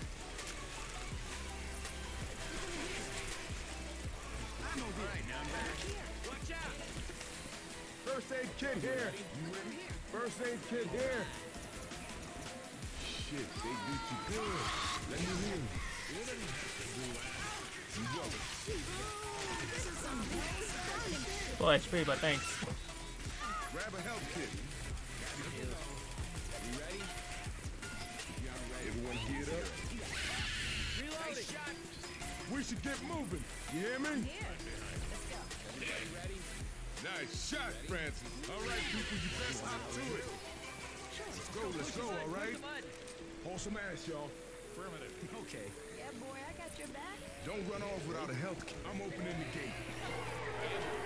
Alright, now I'm back. Watch out! First aid kit here. You? First aid kit here. Shit, they beat you good. Let me hear you. You welcome. Full but thanks. Grab a health kit. We should get moving. You hear me? yeah let's go all right Nice shot, Francis. All right, people, you best hop to it. Let's go, let's go, all right? Haul some ass, y'all. Affirmative. Okay. Yeah, boy, I got your back. Don't run off without a health kit. I'm opening the gate.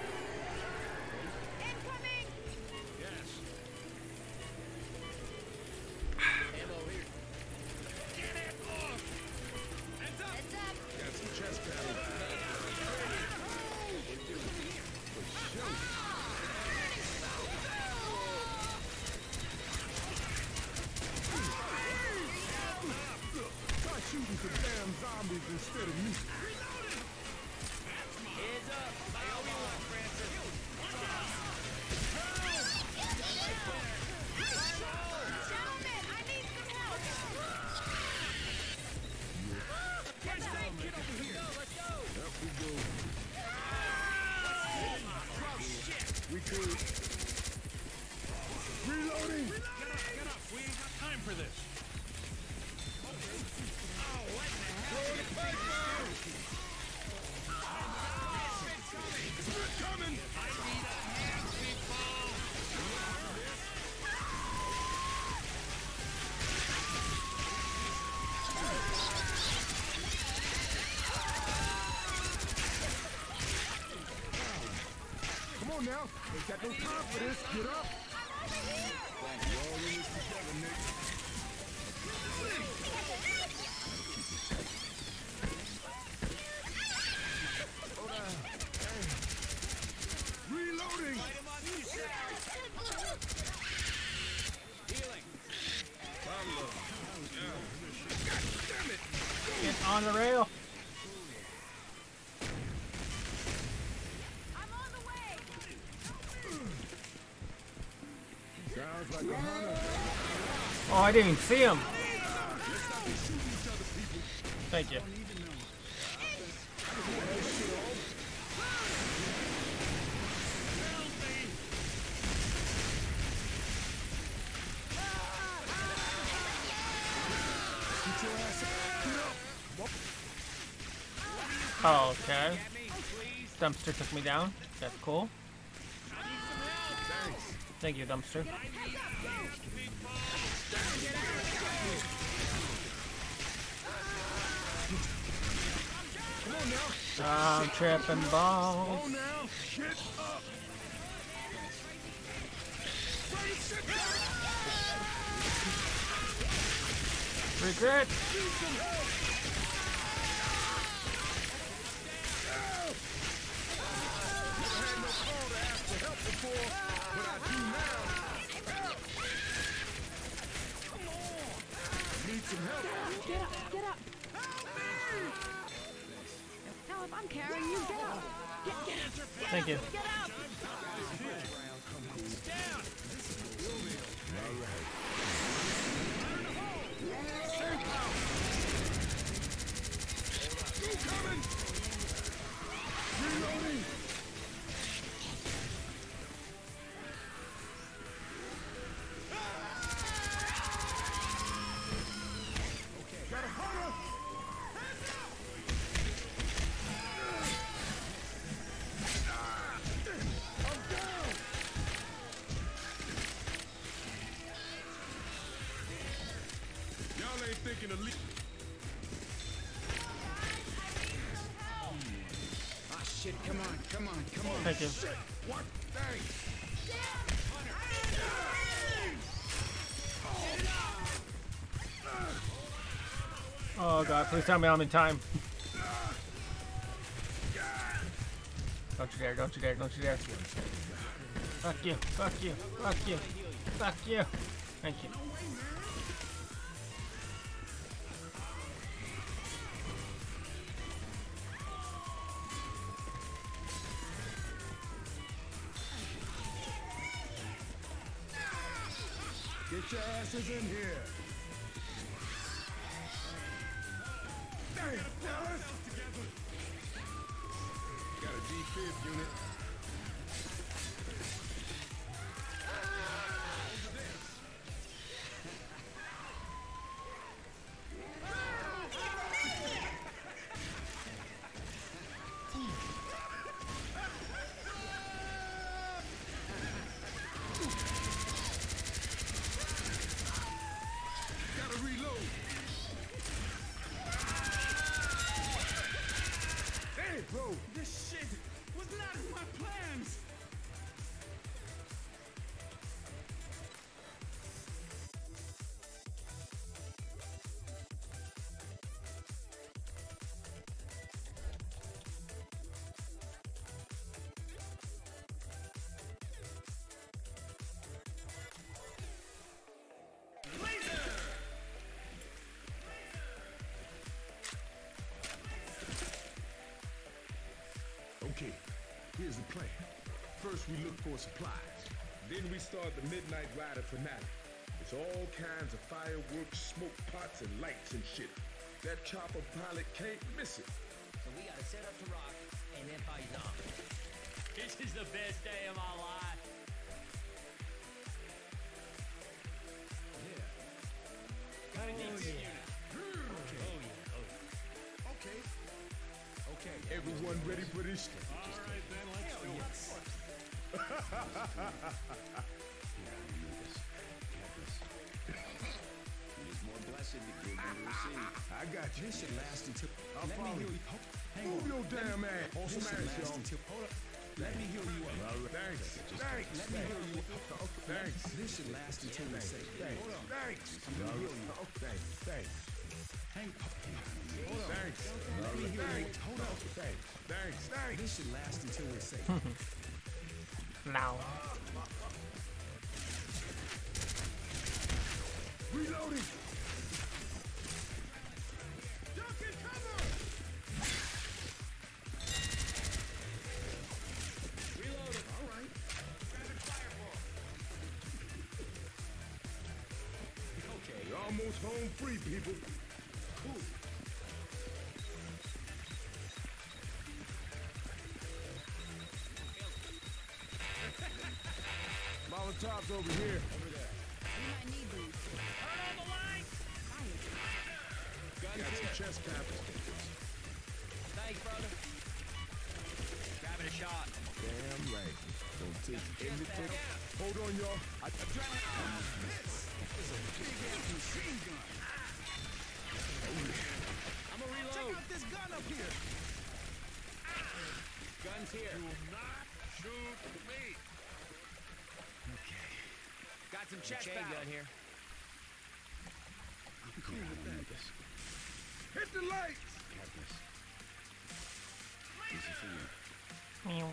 Get up. I didn't even see him. Thank you. Oh, okay. Dumpster took me down. That's cool. Thank you, dumpster. I'm tripping balls. Oh now. Get up. Regret. Some help. Get up, get up! Now, if I'm carrying you, get up! Get, get up! Thank you. Get up! You coming? Reloading. Please tell me I'm in time. Don't you dare, don't you dare, don't you dare. Fuck you, fuck you, fuck you, fuck you. Thank you. Get your asses in here. Here's the plan. First, we look for supplies. Then we start the Midnight Rider fanatic. It's all kinds of fireworks, smoke pots, and lights and shit. That chopper pilot can't miss it. So we gotta set up to rock and then fight on. This is the best day of my life. Gotta get oh, yeah. Okay. Oh yeah, oh yeah. Okay. Okay, everyone ready for this? I got you. This should last until. I'll let me follow heal you. you. Hang Move on. your damn ass. On This should last until. Hold up. Let me heal you up. Thanks. Thanks. Let me heal you up. Thanks. This should last until we say. Thanks. Thanks. Thanks. Thanks. Hang. Hold on. Thanks. Let me heal you Thanks. up. Hold on. Thanks. Thanks. Thanks. This should last until we say. Okay. You're almost home free, people. Chest chain gun here. Hit the lights. Meow.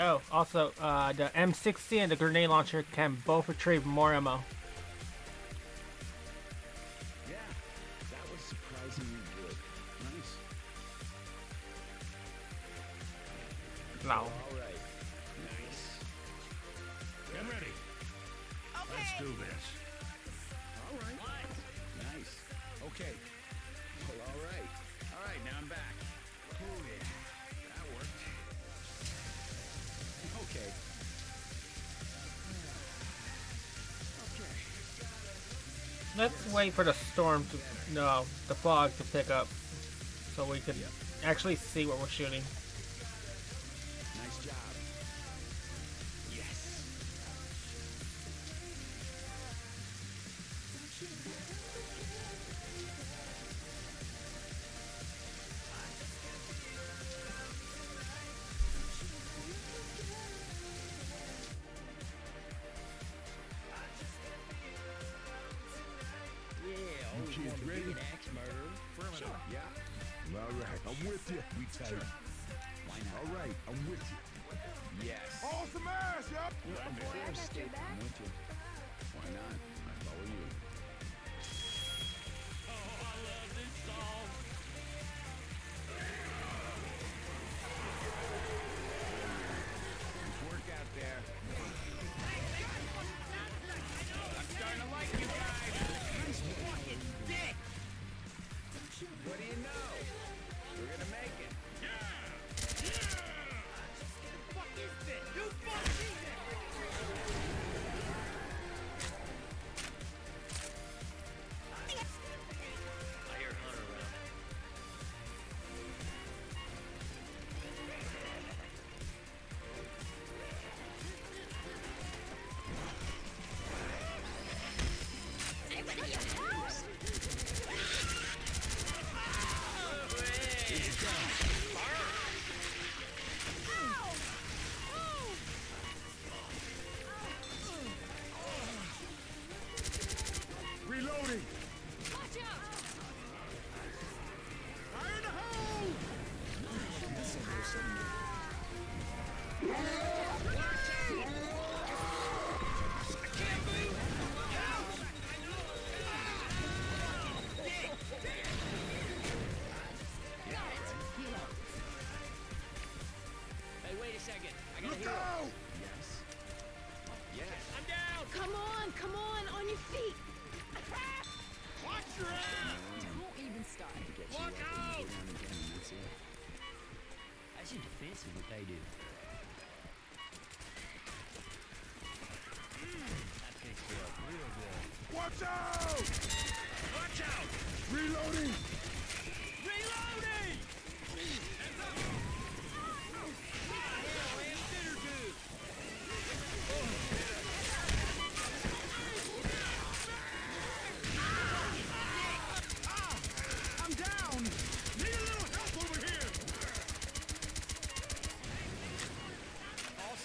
Oh, also, uh, the M60 and the grenade launcher can both retrieve more ammo. Let's wait for the storm to, no, the fog to pick up, so we can actually see what we're shooting.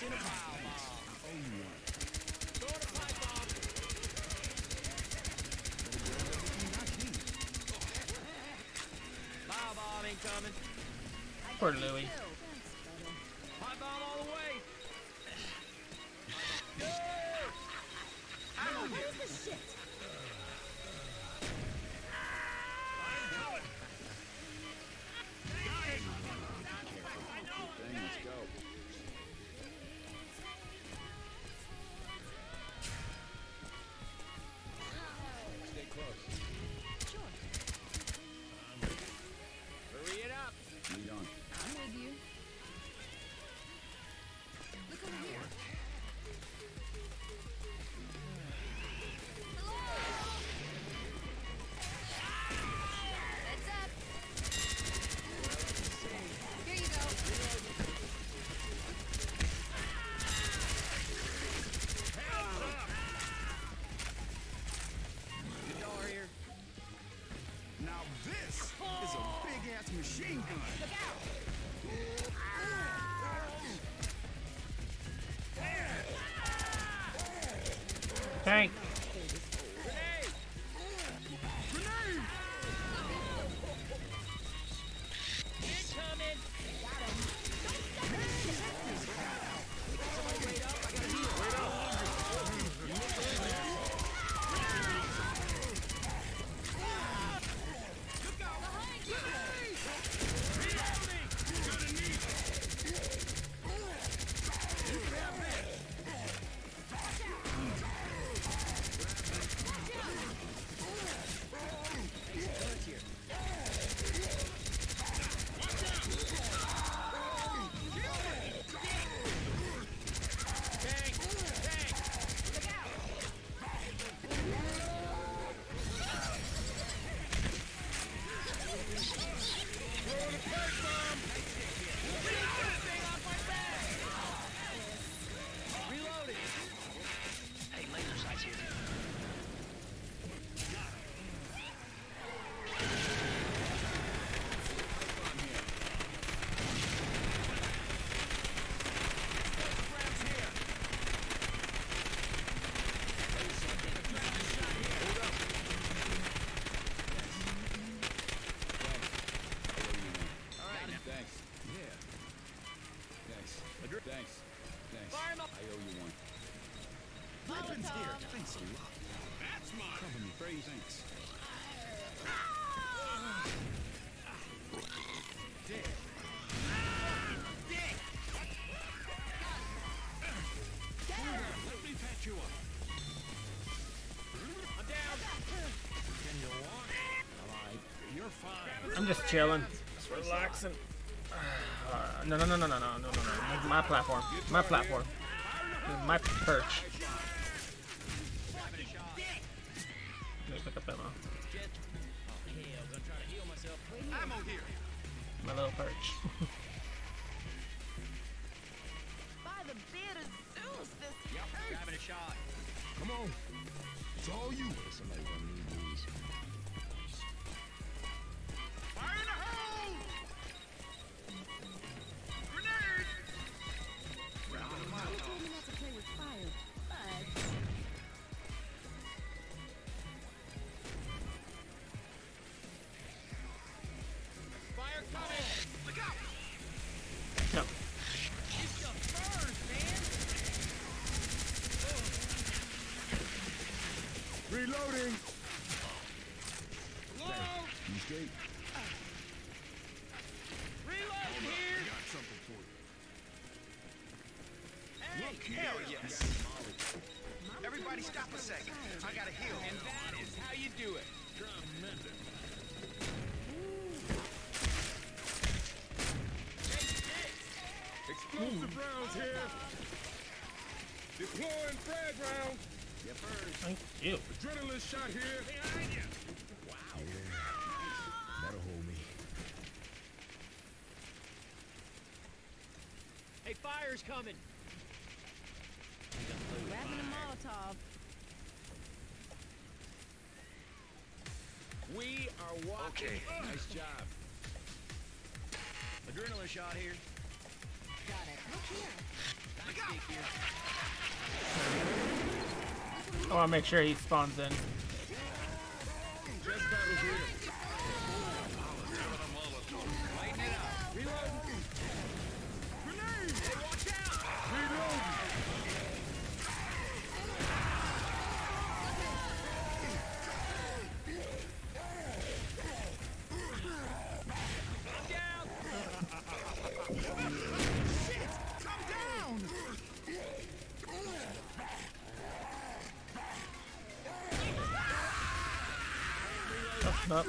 All center pile bomb. Bomb incoming. Poor Louis. Tank. Mine. Cover me, Let me patch you up. I'm down. Can you walk? All right. You're fine. I'm just chilling, just relaxing. Uh, no, no, no, no, no, no, no, no, no. My platform. My platform. My perch. Yes. Everybody stop a second. I gotta heal. and that is how you do it. Tremendous. Explosive rounds here. Deploying frag rounds. Thank you. Adrenaline shot here. Behind you. That'll hold me. Hey, fire's coming. Grabbing a Molotov. We are walking. Okay, nice job. Adrenaline shot here. Got it. Look here. I want to make sure he spawns in.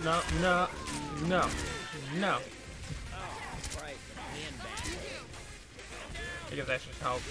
no, no, no, no. Oh, I guess that should help.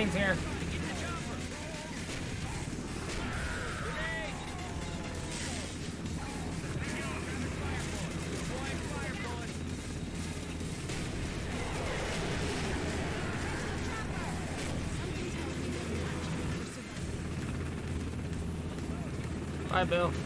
Lane's here. Bye, Bill.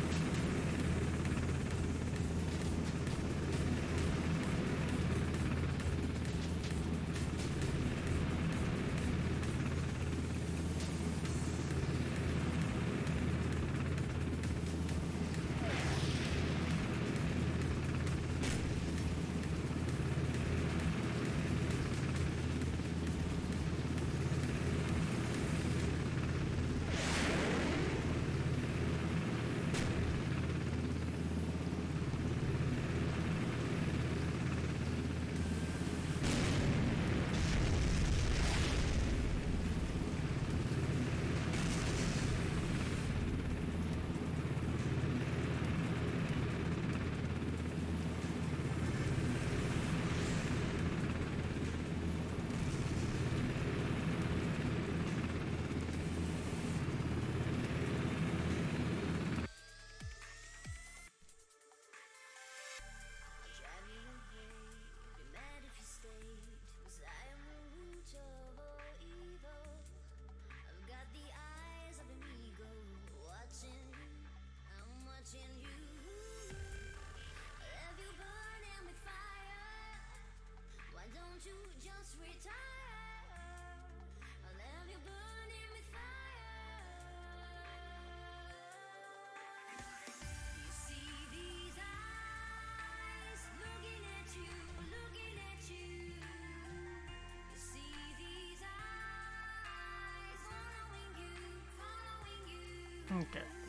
Okay.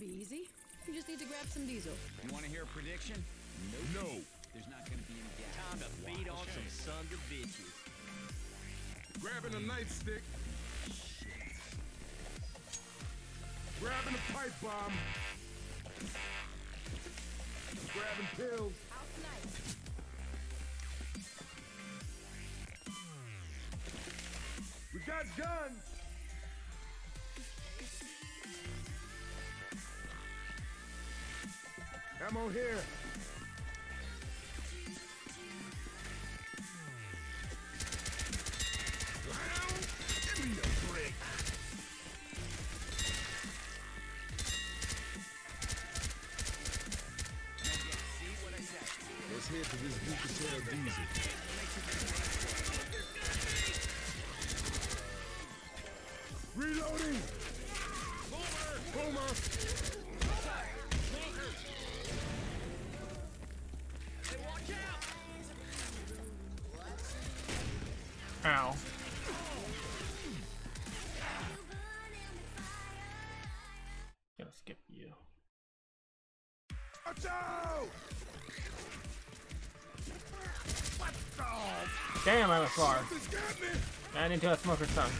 Be easy. You just need to grab some diesel. You want to hear a prediction? No. There's not going to be any gas. Time to feed on some sons of bitches. Grabbing a nightstick. Grabbing a pipe bomb. Grabbing pills. Out tonight. We got guns. Here. Damn, I was far. And into a smoker's tongue.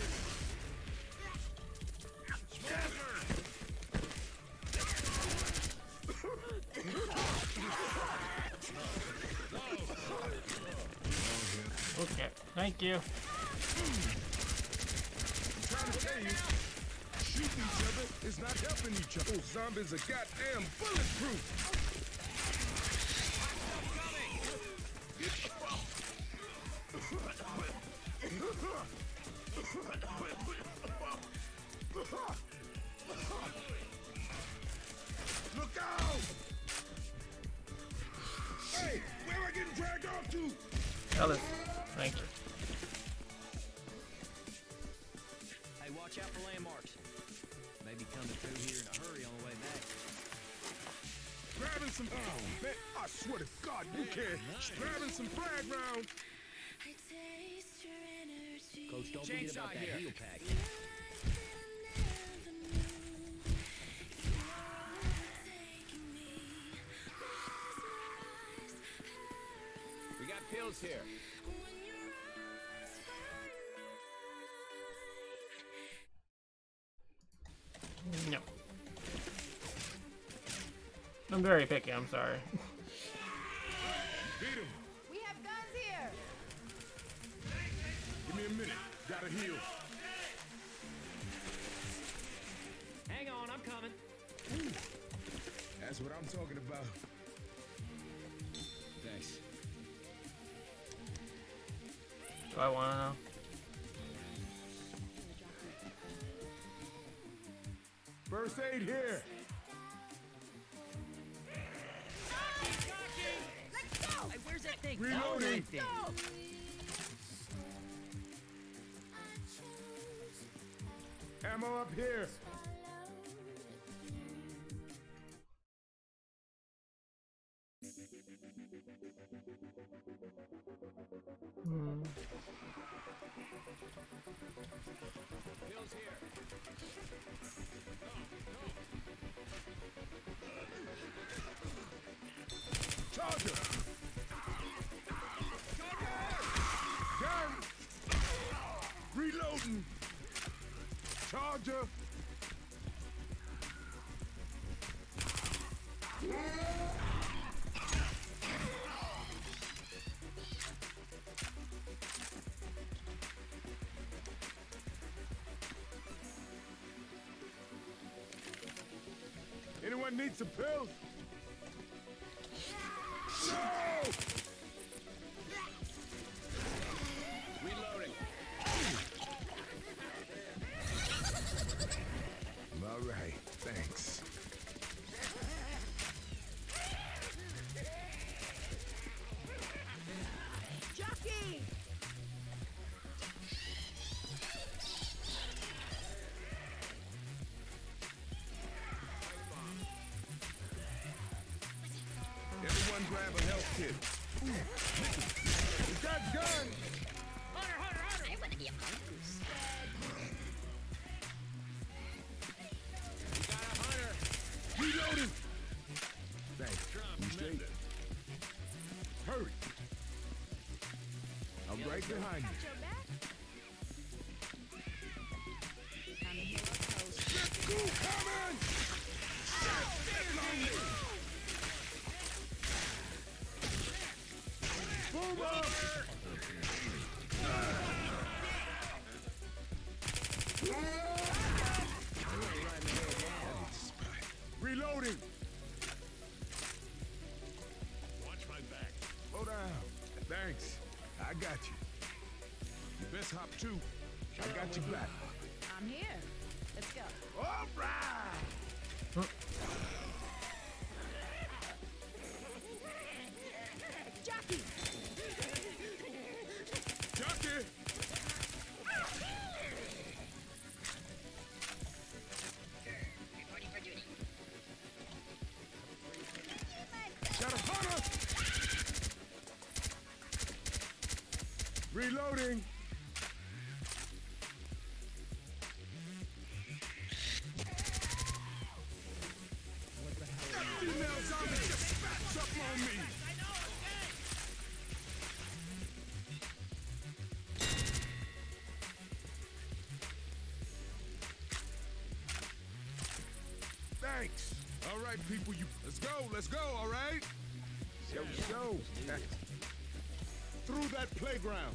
Okay, thank you. trying to tell you, shooting each other is not helping each other. Those zombies are goddamn bulletproof. Here. No. I'm very picky, I'm sorry. <laughs> Ammo up here. Anyone need some pills? Everyone grab a health kit. We got guns! I want to be a mongoose. Reloading! Thanks. You straight? Hurry! I'm right behind you. Got you. You best hop too. I got you back. I'm here. Thanks. All right, people, you let's go, let's go, all right? Yo, yo. <laughs> Through that playground.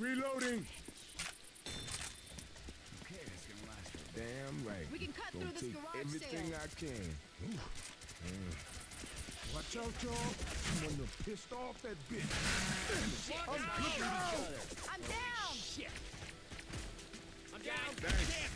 Reloading. Okay, it's gonna last. Damn right. We can cut through this garage everything sale. I can. Mm. Watch out, y'all. Someone done pissed off that bitch. I'm, I'm down. I'm down. Shit. I'm down. Thanks.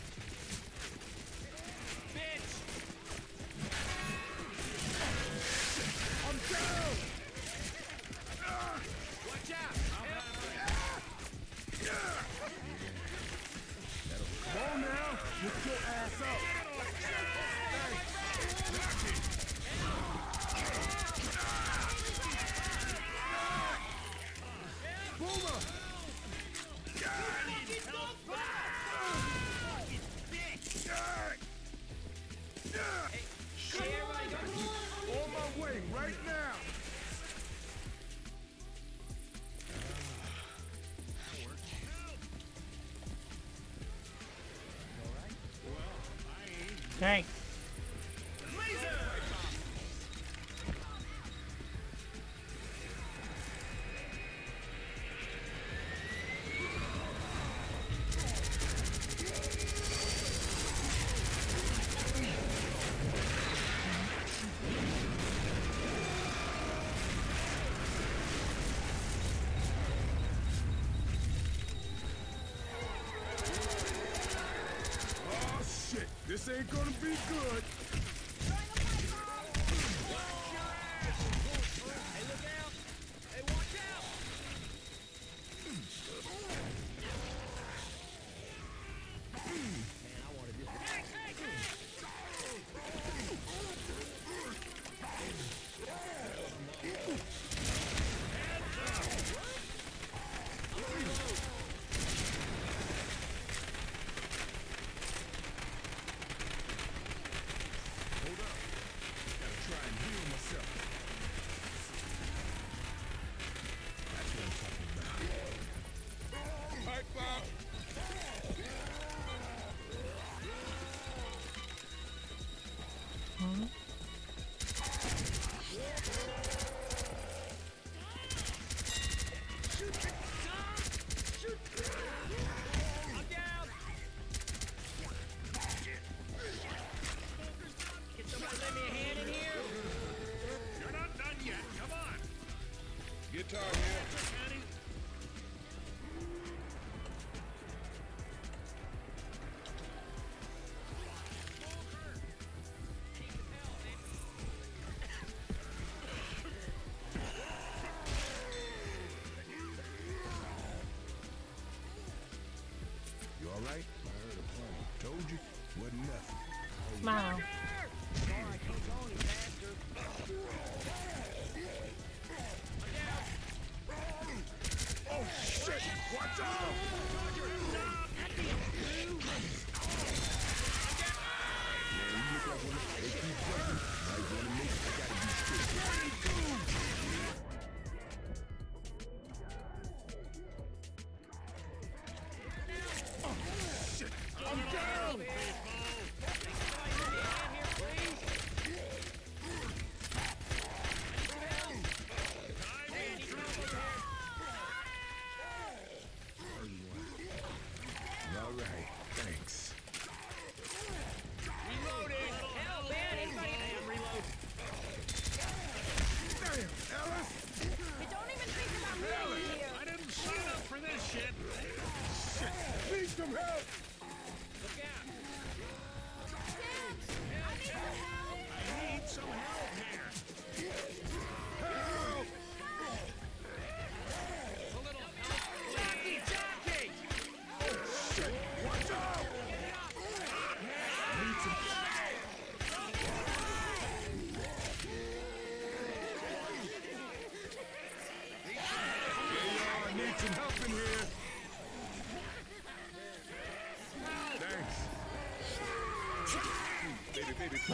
smile.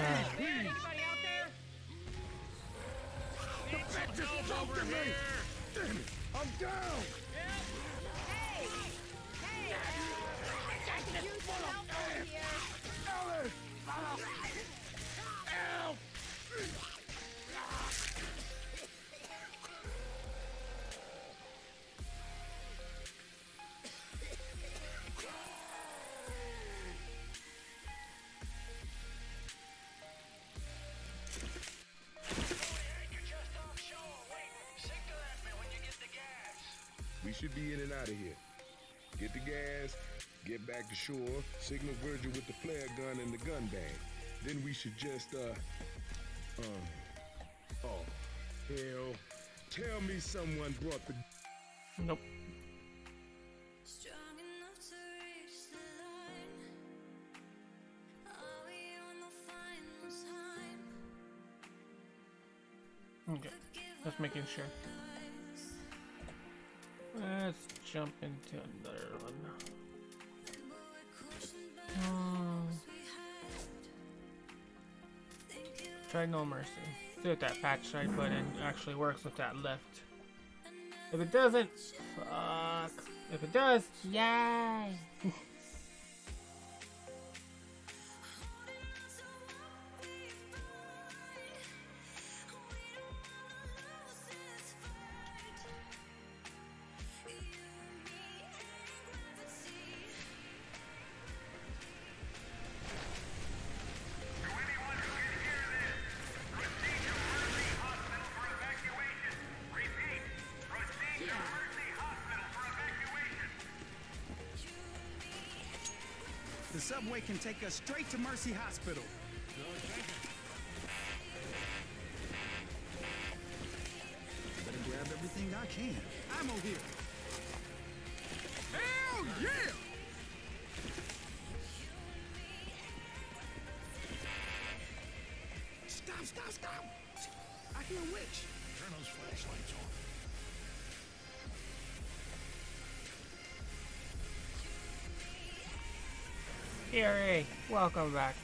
There? The just jumped at me. Damn it, I'm down. Should be in and out of here. Get the gas, get back to shore, signal Virgil with the flare gun and the gun bag. Then we should just, uh, um, oh, hell. Tell me someone brought the. Nope. Strong enough to reach the line. Are we on the final time? Okay. Just making sure. Jump into another one. Hmm. Try no mercy. See if that patch I button actually works with that lift. If it doesn't, fuck. If it does, yay! <laughs> can take us straight to Mercy Hospital. Fury, welcome back.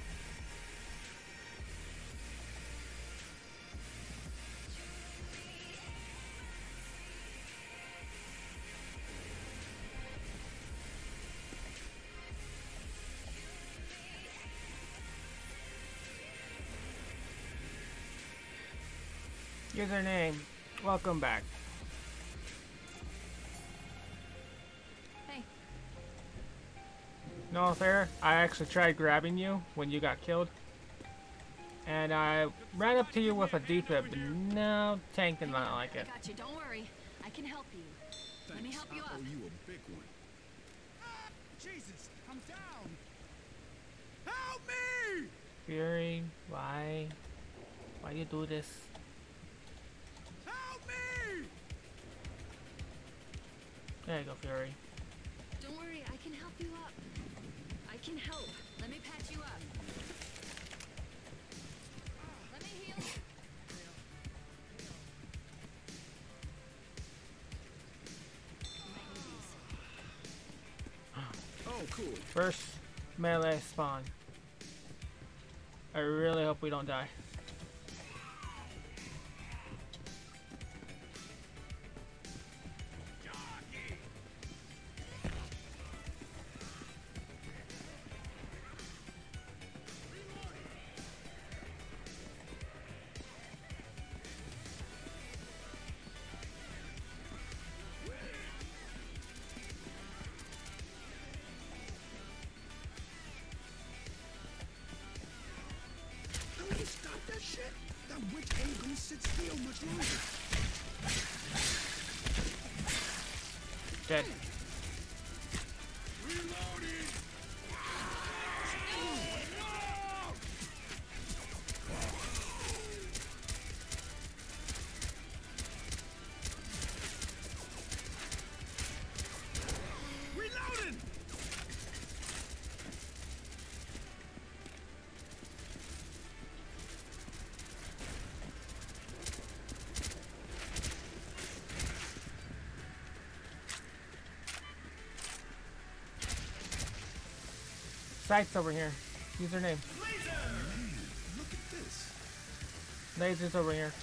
Username, welcome back. No fair. I actually tried grabbing you when you got killed. And I ran up to you with a defib, but no, Tank did not like I got you. Don't worry. I can help you. Let me help you I up. owe you a big one. Ah, Jesus, I'm down. Help me! Fury, why? Why you do this? Help me! There you go, Fury. Don't worry. I can help you up. I can help. Let me patch you up. Let me heal. Oh, cool. First melee spawn. I really hope we don't die. Sights over here. Username. Laser. Lasers over here.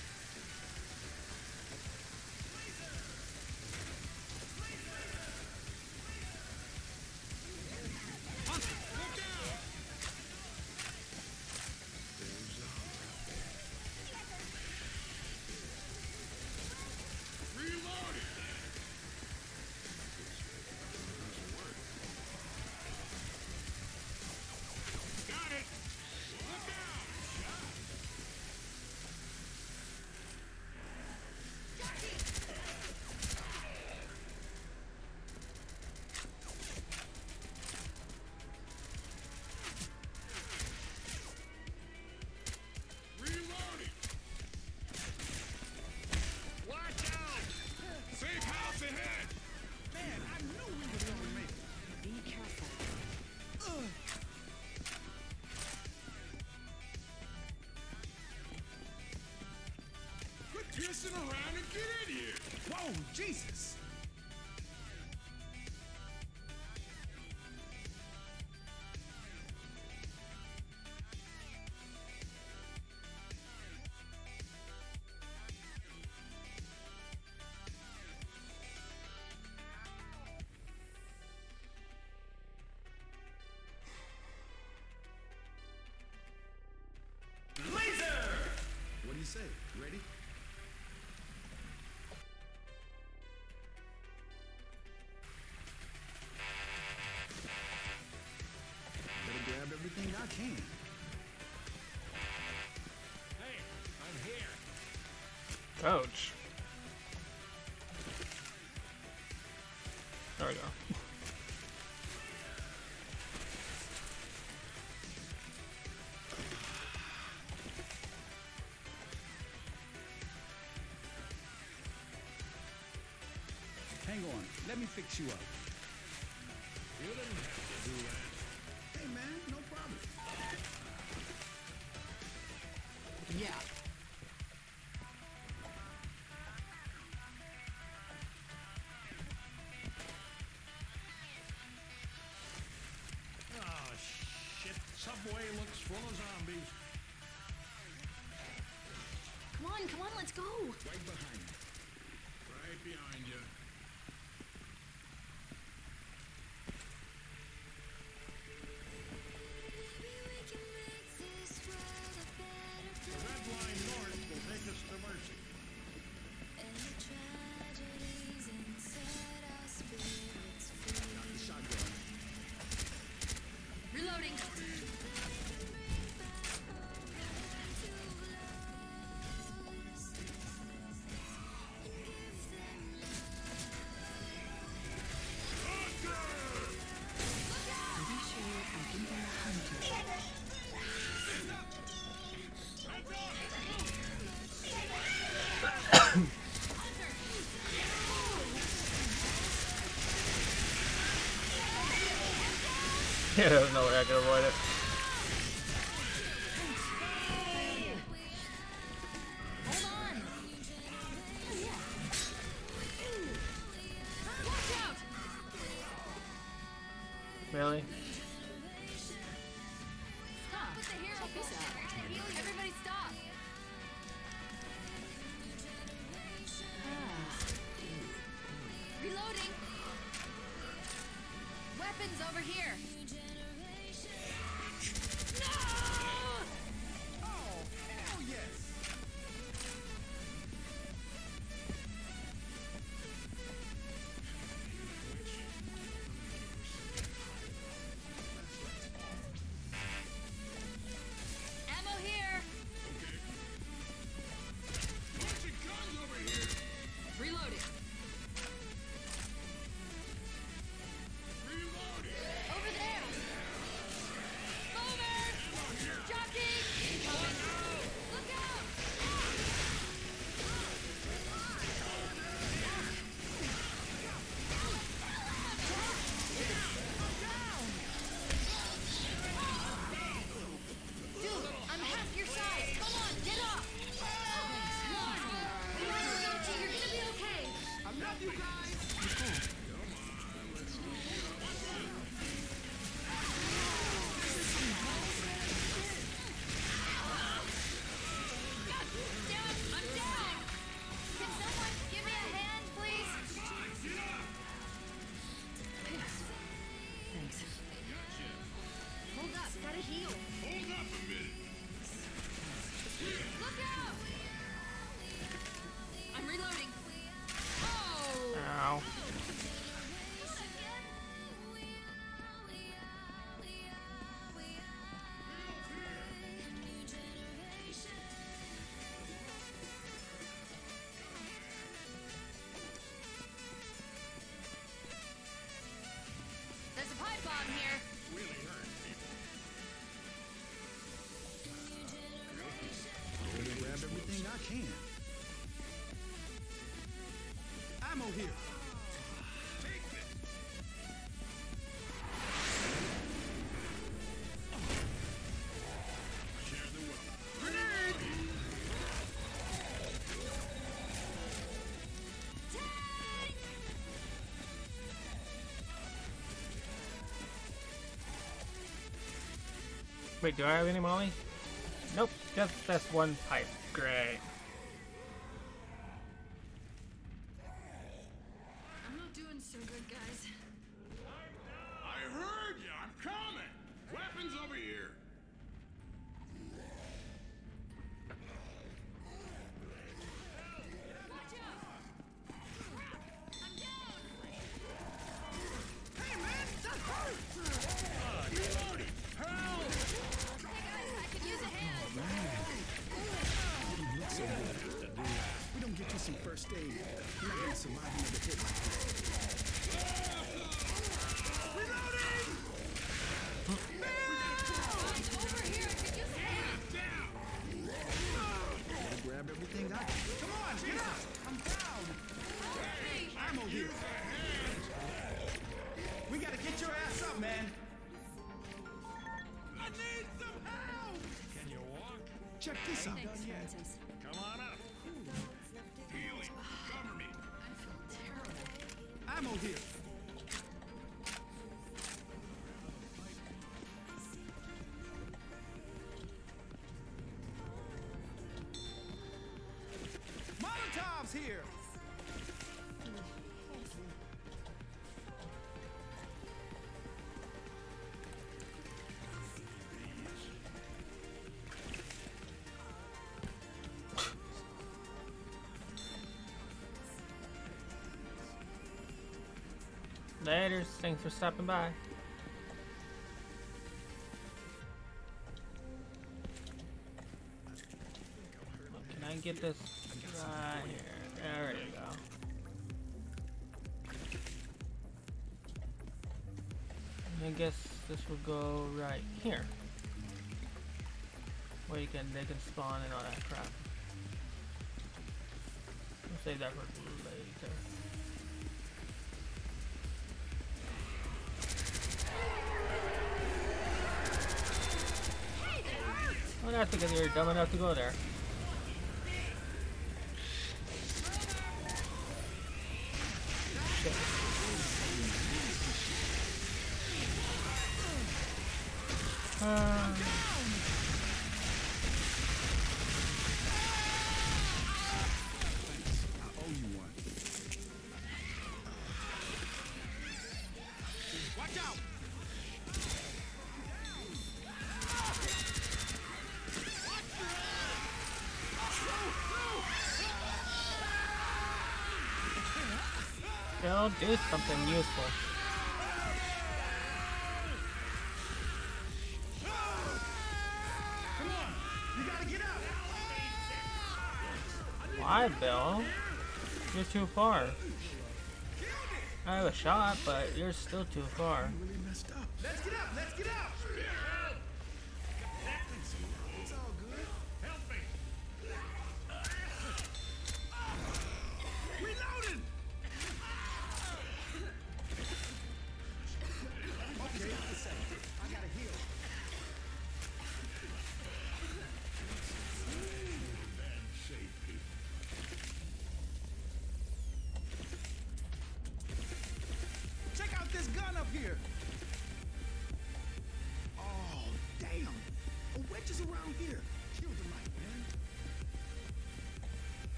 Hang on. Let me fix you up. You didn't have to do that. Hey, man, no problem. Yeah. Oh, shit. Subway looks full of zombies. Come on, come on, let's go. Right <laughs> Yeah, don't know where I can avoid it. Wait, do I have any molly? Nope, just that's one pipe. Great. Later. Thanks for stopping by. Can I get this right here? There you go. I guess this will go right here. Where you can they can spawn and all that crap. We'll save that for later. Because you're dumb enough to go there. Do something useful. Why, Bill? You're too far. I have a shot, but you're still too far. Really messed up. Let's get up! Let's get out!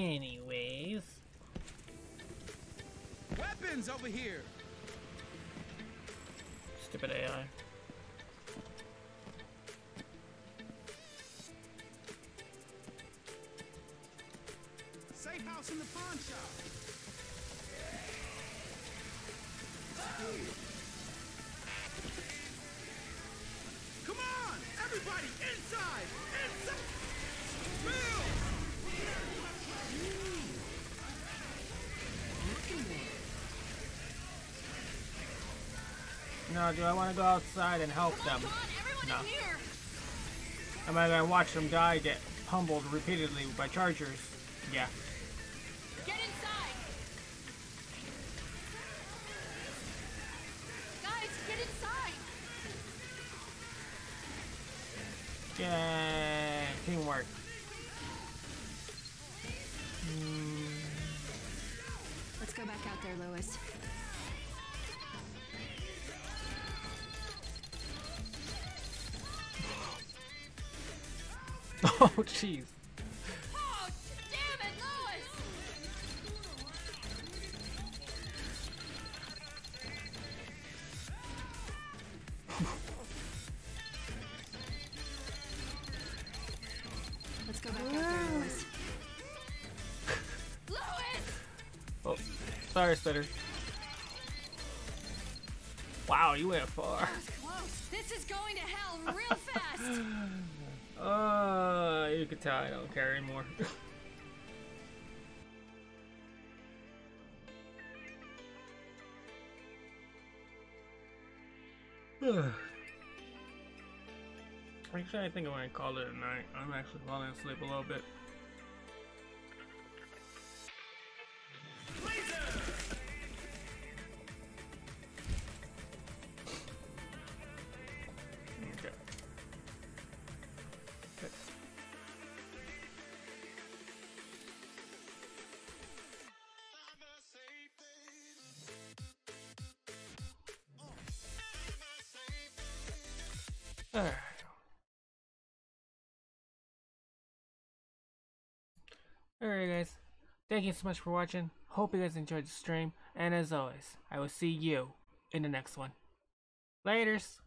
Anyways. Weapons over here. Stupid AI. No, do I want to go outside and help them? On, No. Am I gonna watch them die, get pummeled repeatedly by chargers? Yeah. Jeez. Oh, damn it, Louis. Let's go back out there, Louis. Louis. Oh, sorry, Spitter. Wow, you went far. That was close. This is going to hell real fast. <laughs> Could I don't care anymore. <sighs> Actually, I think I'm gonna call it a night. I'm actually falling asleep a little bit. Thank you so much for watching. Hope you guys enjoyed the stream, and as always, I will see you in the next one. Laters!